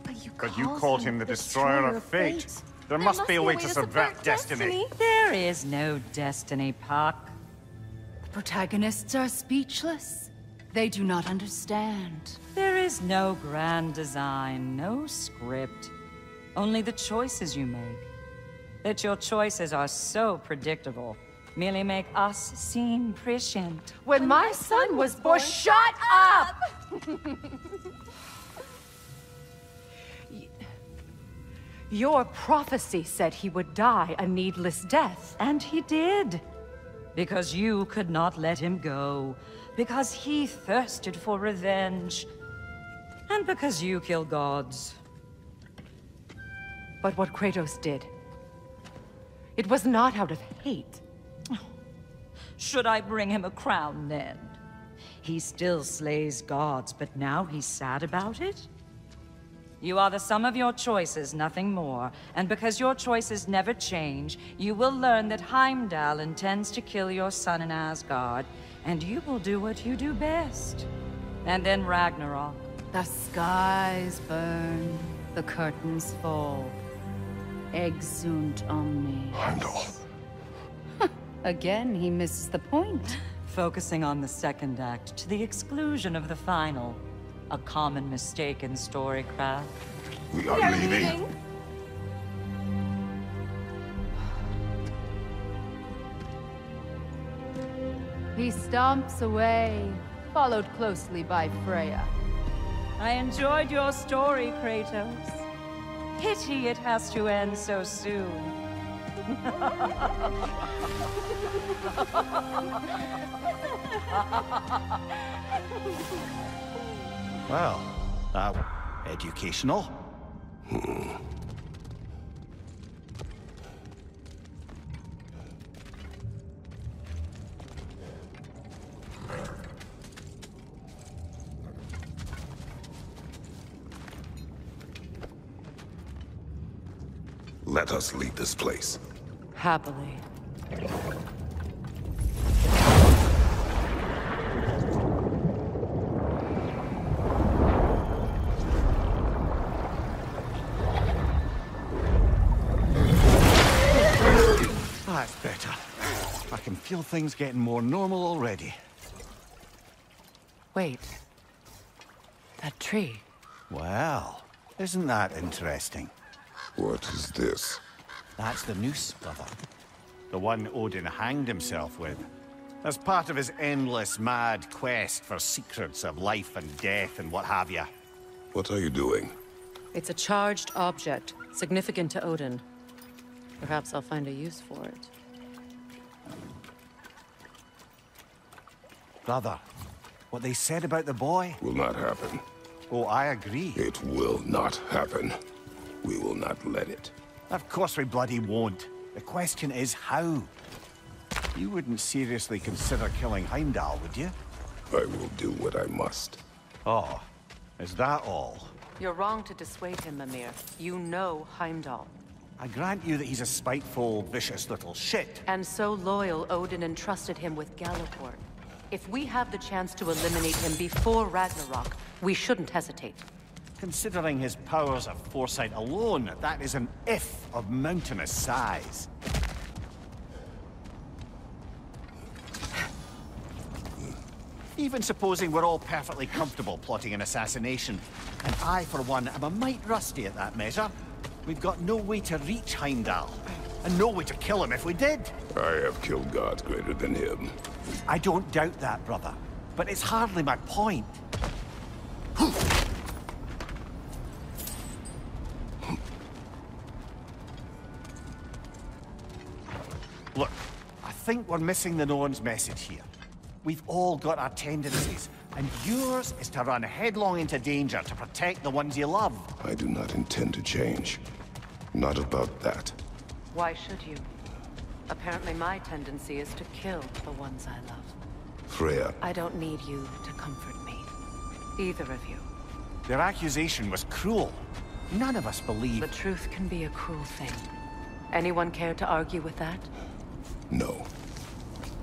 But you called him the destroyer of fate. There must be a way to subvert destiny. There is no destiny, Puck. Protagonists are speechless. They do not understand. There is no grand design, no script. Only the choices you make. That your choices are so predictable merely make us seem prescient. When my son was born, shut up! Your prophecy said he would die a needless death. And he did. Because you could not let him go. Because he thirsted for revenge. And because you kill gods. But what Kratos did, it was not out of hate. Should I bring him a crown then? He still slays gods, but now he's sad about it? You are the sum of your choices, nothing more. And because your choices never change, you will learn that Heimdall intends to kill your son in Asgard, and you will do what you do best. And then Ragnarok. The skies burn, the curtains fall. Exeunt omnes. Heimdall. Again, he misses the point. Focusing on the second act to the exclusion of the final. A common mistake in storycraft. We are leaving. He stomps away, followed closely by Freya. I enjoyed your story, Kratos. Pity it has to end so soon. Well, that educational. Let us leave this place. Happily. That's better. I can feel things getting more normal already. Wait. That tree. Well, isn't that interesting? What is this? That's the noose, brother. The one Odin hanged himself with. As part of his endless, mad quest for secrets of life and death and what have you. What are you doing? It's a charged object, significant to Odin. Perhaps I'll find a use for it. Brother, what they said about the boy? Will not happen. Oh, I agree. It will not happen. We will not let it. Of course we bloody won't. The question is how. You wouldn't seriously consider killing Heimdall, would you? I will do what I must. Oh, is that all? You're wrong to dissuade him, Mimir. You know Heimdall. I grant you that he's a spiteful, vicious little shit. And so loyal, Odin entrusted him with Gjallarhorn. If we have the chance to eliminate him before Ragnarok, we shouldn't hesitate. Considering his powers of foresight alone, that is an if of mountainous size. Even supposing we're all perfectly comfortable plotting an assassination, and I, for one, am a mite rusty at that measure, we've got no way to reach Heimdall, and no way to kill him if we did. I have killed gods greater than him. I don't doubt that, brother, but it's hardly my point. Look, I think we're missing the Norn's message here. We've all got our tendencies, and yours is to run headlong into danger to protect the ones you love. I do not intend to change. Not about that. Why should you? Apparently my tendency is to kill the ones I love. Freya, I don't need you to comfort me. Either of you. Their accusation was cruel. None of us believe... The truth can be a cruel thing. Anyone care to argue with that? no.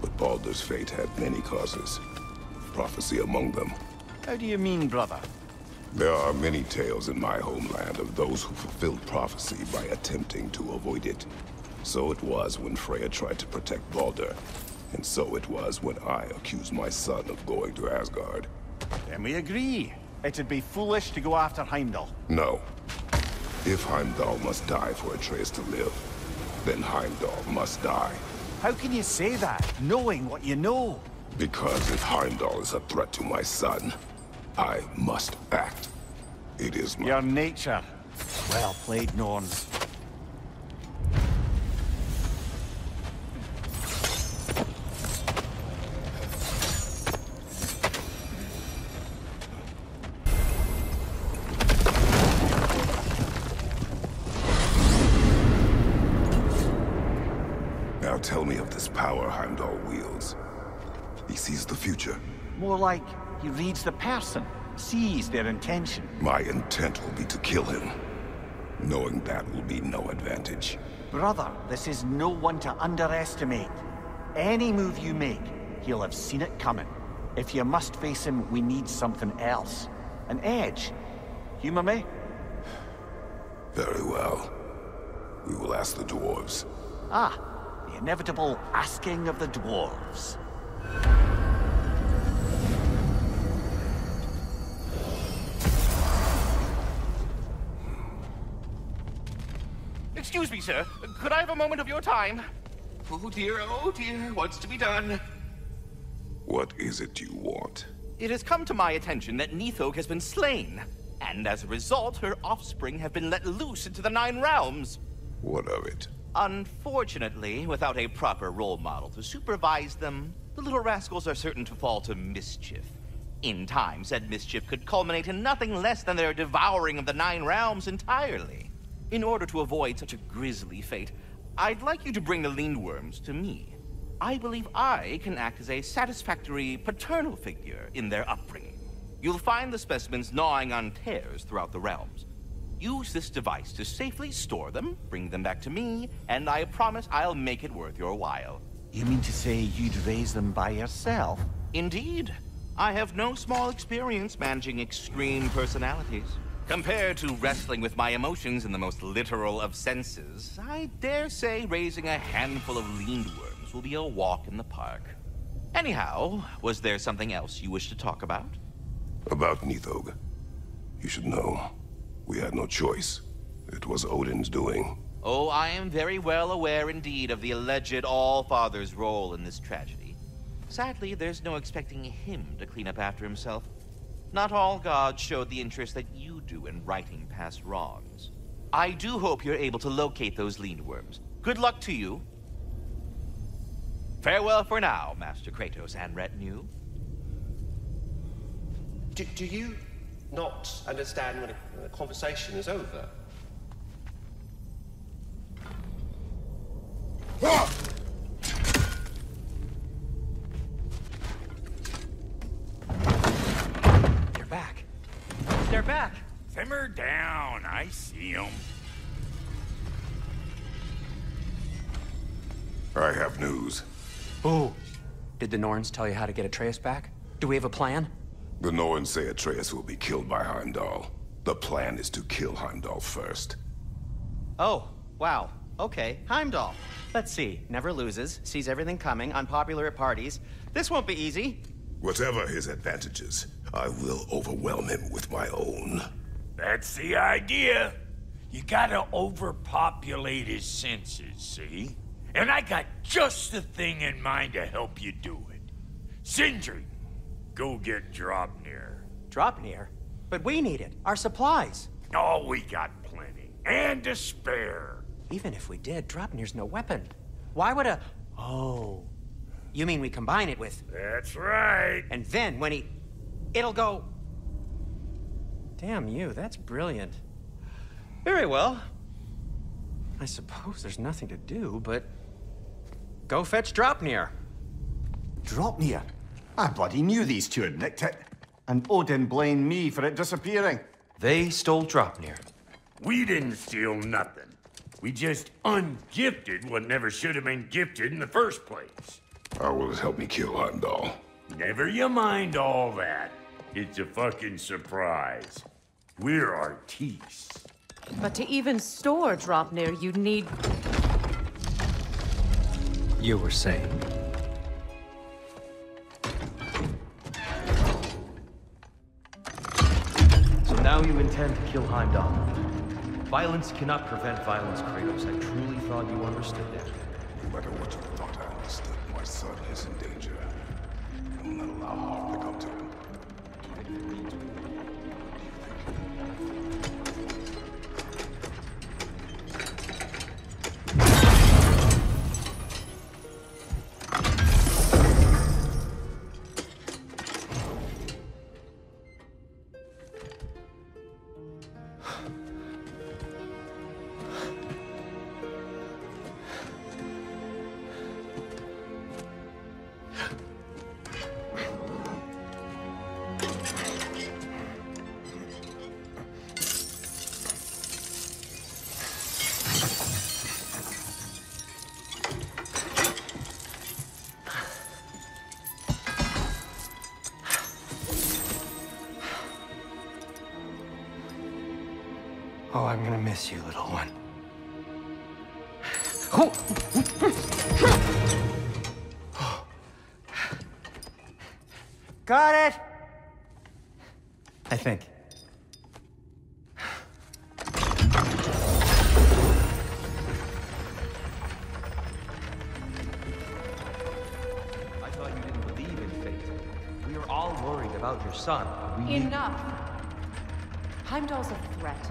But Baldur's fate had many causes. Prophecy among them. How do you mean, brother? There are many tales in my homeland of those who fulfilled prophecy by attempting to avoid it. So it was when Freya tried to protect Baldur. And so it was when I accused my son of going to Asgard. Then we agree. It'd be foolish to go after Heimdall. No. If Heimdall must die for Atreus to live, then Heimdall must die. How can you say that, knowing what you know? Because if Heimdall is a threat to my son, I must act. It is my... Your nature. Well played, Norns. More like he reads the person, sees their intention. My intent will be to kill him. Knowing that will be no advantage. Brother, this is no one to underestimate. Any move you make, he'll have seen it coming. If you must face him, we need something else. An edge. Humor me? Very well. We will ask the dwarves. Ah, The inevitable asking of the dwarves. Excuse me, sir. Could I have a moment of your time? Oh dear, oh dear, what's to be done? What is it you want? It has come to my attention that Nidhogg has been slain, and as a result, her offspring have been let loose into the Nine Realms. What of it? Unfortunately, without a proper role model to supervise them, the little rascals are certain to fall to mischief. In time, said mischief could culminate in nothing less than their devouring of the Nine Realms entirely. In order to avoid such a grisly fate, I'd like you to bring the Lindworms to me. I believe I can act as a satisfactory paternal figure in their upbringing. You'll find the specimens gnawing on tears throughout the realms. Use this device to safely store them, bring them back to me, and I promise I'll make it worth your while. You mean to say you'd raise them by yourself? Indeed. I have no small experience managing extreme personalities. Compared to wrestling with my emotions in the most literal of senses, I dare say raising a handful of lindworms will be a walk in the park. Anyhow, was there something else you wish to talk about? About Nidhogg. You should know. We had no choice. It was Odin's doing. Oh, I am very well aware indeed of the alleged All-Father's role in this tragedy. Sadly, there's no expecting him to clean up after himself. Not all gods showed the interest that you do in righting past wrongs. I do hope you're able to locate those lindworms. Good luck to you. Farewell for now, Master Kratos and retinue. Do, do you not understand when a, when a conversation is over? Simmer down. I see him. I have news. Ooh. Did the Norns tell you how to get Atreus back? Do we have a plan? The Norns say Atreus will be killed by Heimdall. The plan is to kill Heimdall first. Oh, wow. Okay, Heimdall. Let's see. Never loses, sees everything coming, unpopular at parties. This won't be easy. Whatever his advantages, I will overwhelm him with my own. That's the idea. You gotta overpopulate his senses, see? And I got just the thing in mind to help you do it. Sindri, go get Draupnir. Draupnir? But we need it. Our supplies. Oh, we got plenty. And to spare. Even if we did, Draupnir's no weapon. Why would a... Oh. You mean we combine it with... That's right. And then when he... It'll go... Damn you, that's brilliant. Very well. I suppose there's nothing to do, but... Go fetch Draupnir. Draupnir? I bloody knew these two had nicked it. And Odin blamed me for it disappearing. They stole Draupnir. We didn't steal nothing. We just ungifted what never should have been gifted in the first place. How will it help me kill Heimdall? Never you mind all that. It's a fucking surprise. We're artistes. But to even store Draupnir, you'd need... You were saying... So now you intend to kill Heimdall. Violence cannot prevent violence, Kratos. I truly thought you understood that. No matter what you thought I understood, my son is in danger. I will not allow harm to come to him. Oh, I'm gonna miss you, little one. Got it! I think. I thought you didn't believe in fate. We are all worried about your son. We Enough! Heimdall's a threat,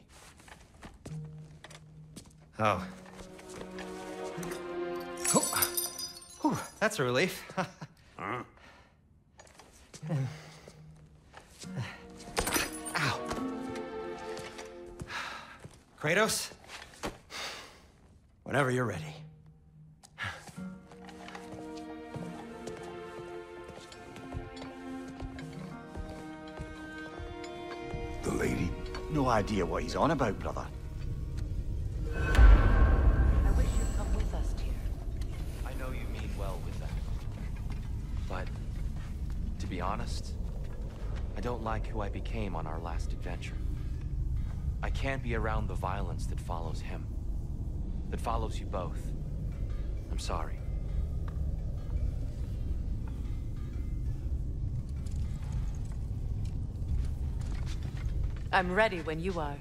Oh. Oh. Whew, that's a relief. Huh? Ow. Kratos? Whenever you're ready. The lady? No idea what he's on about, brother. Honest, I don't like who I became on our last adventure. I can't be around the violence that follows him. That follows you both. I'm sorry. I'm ready when you are.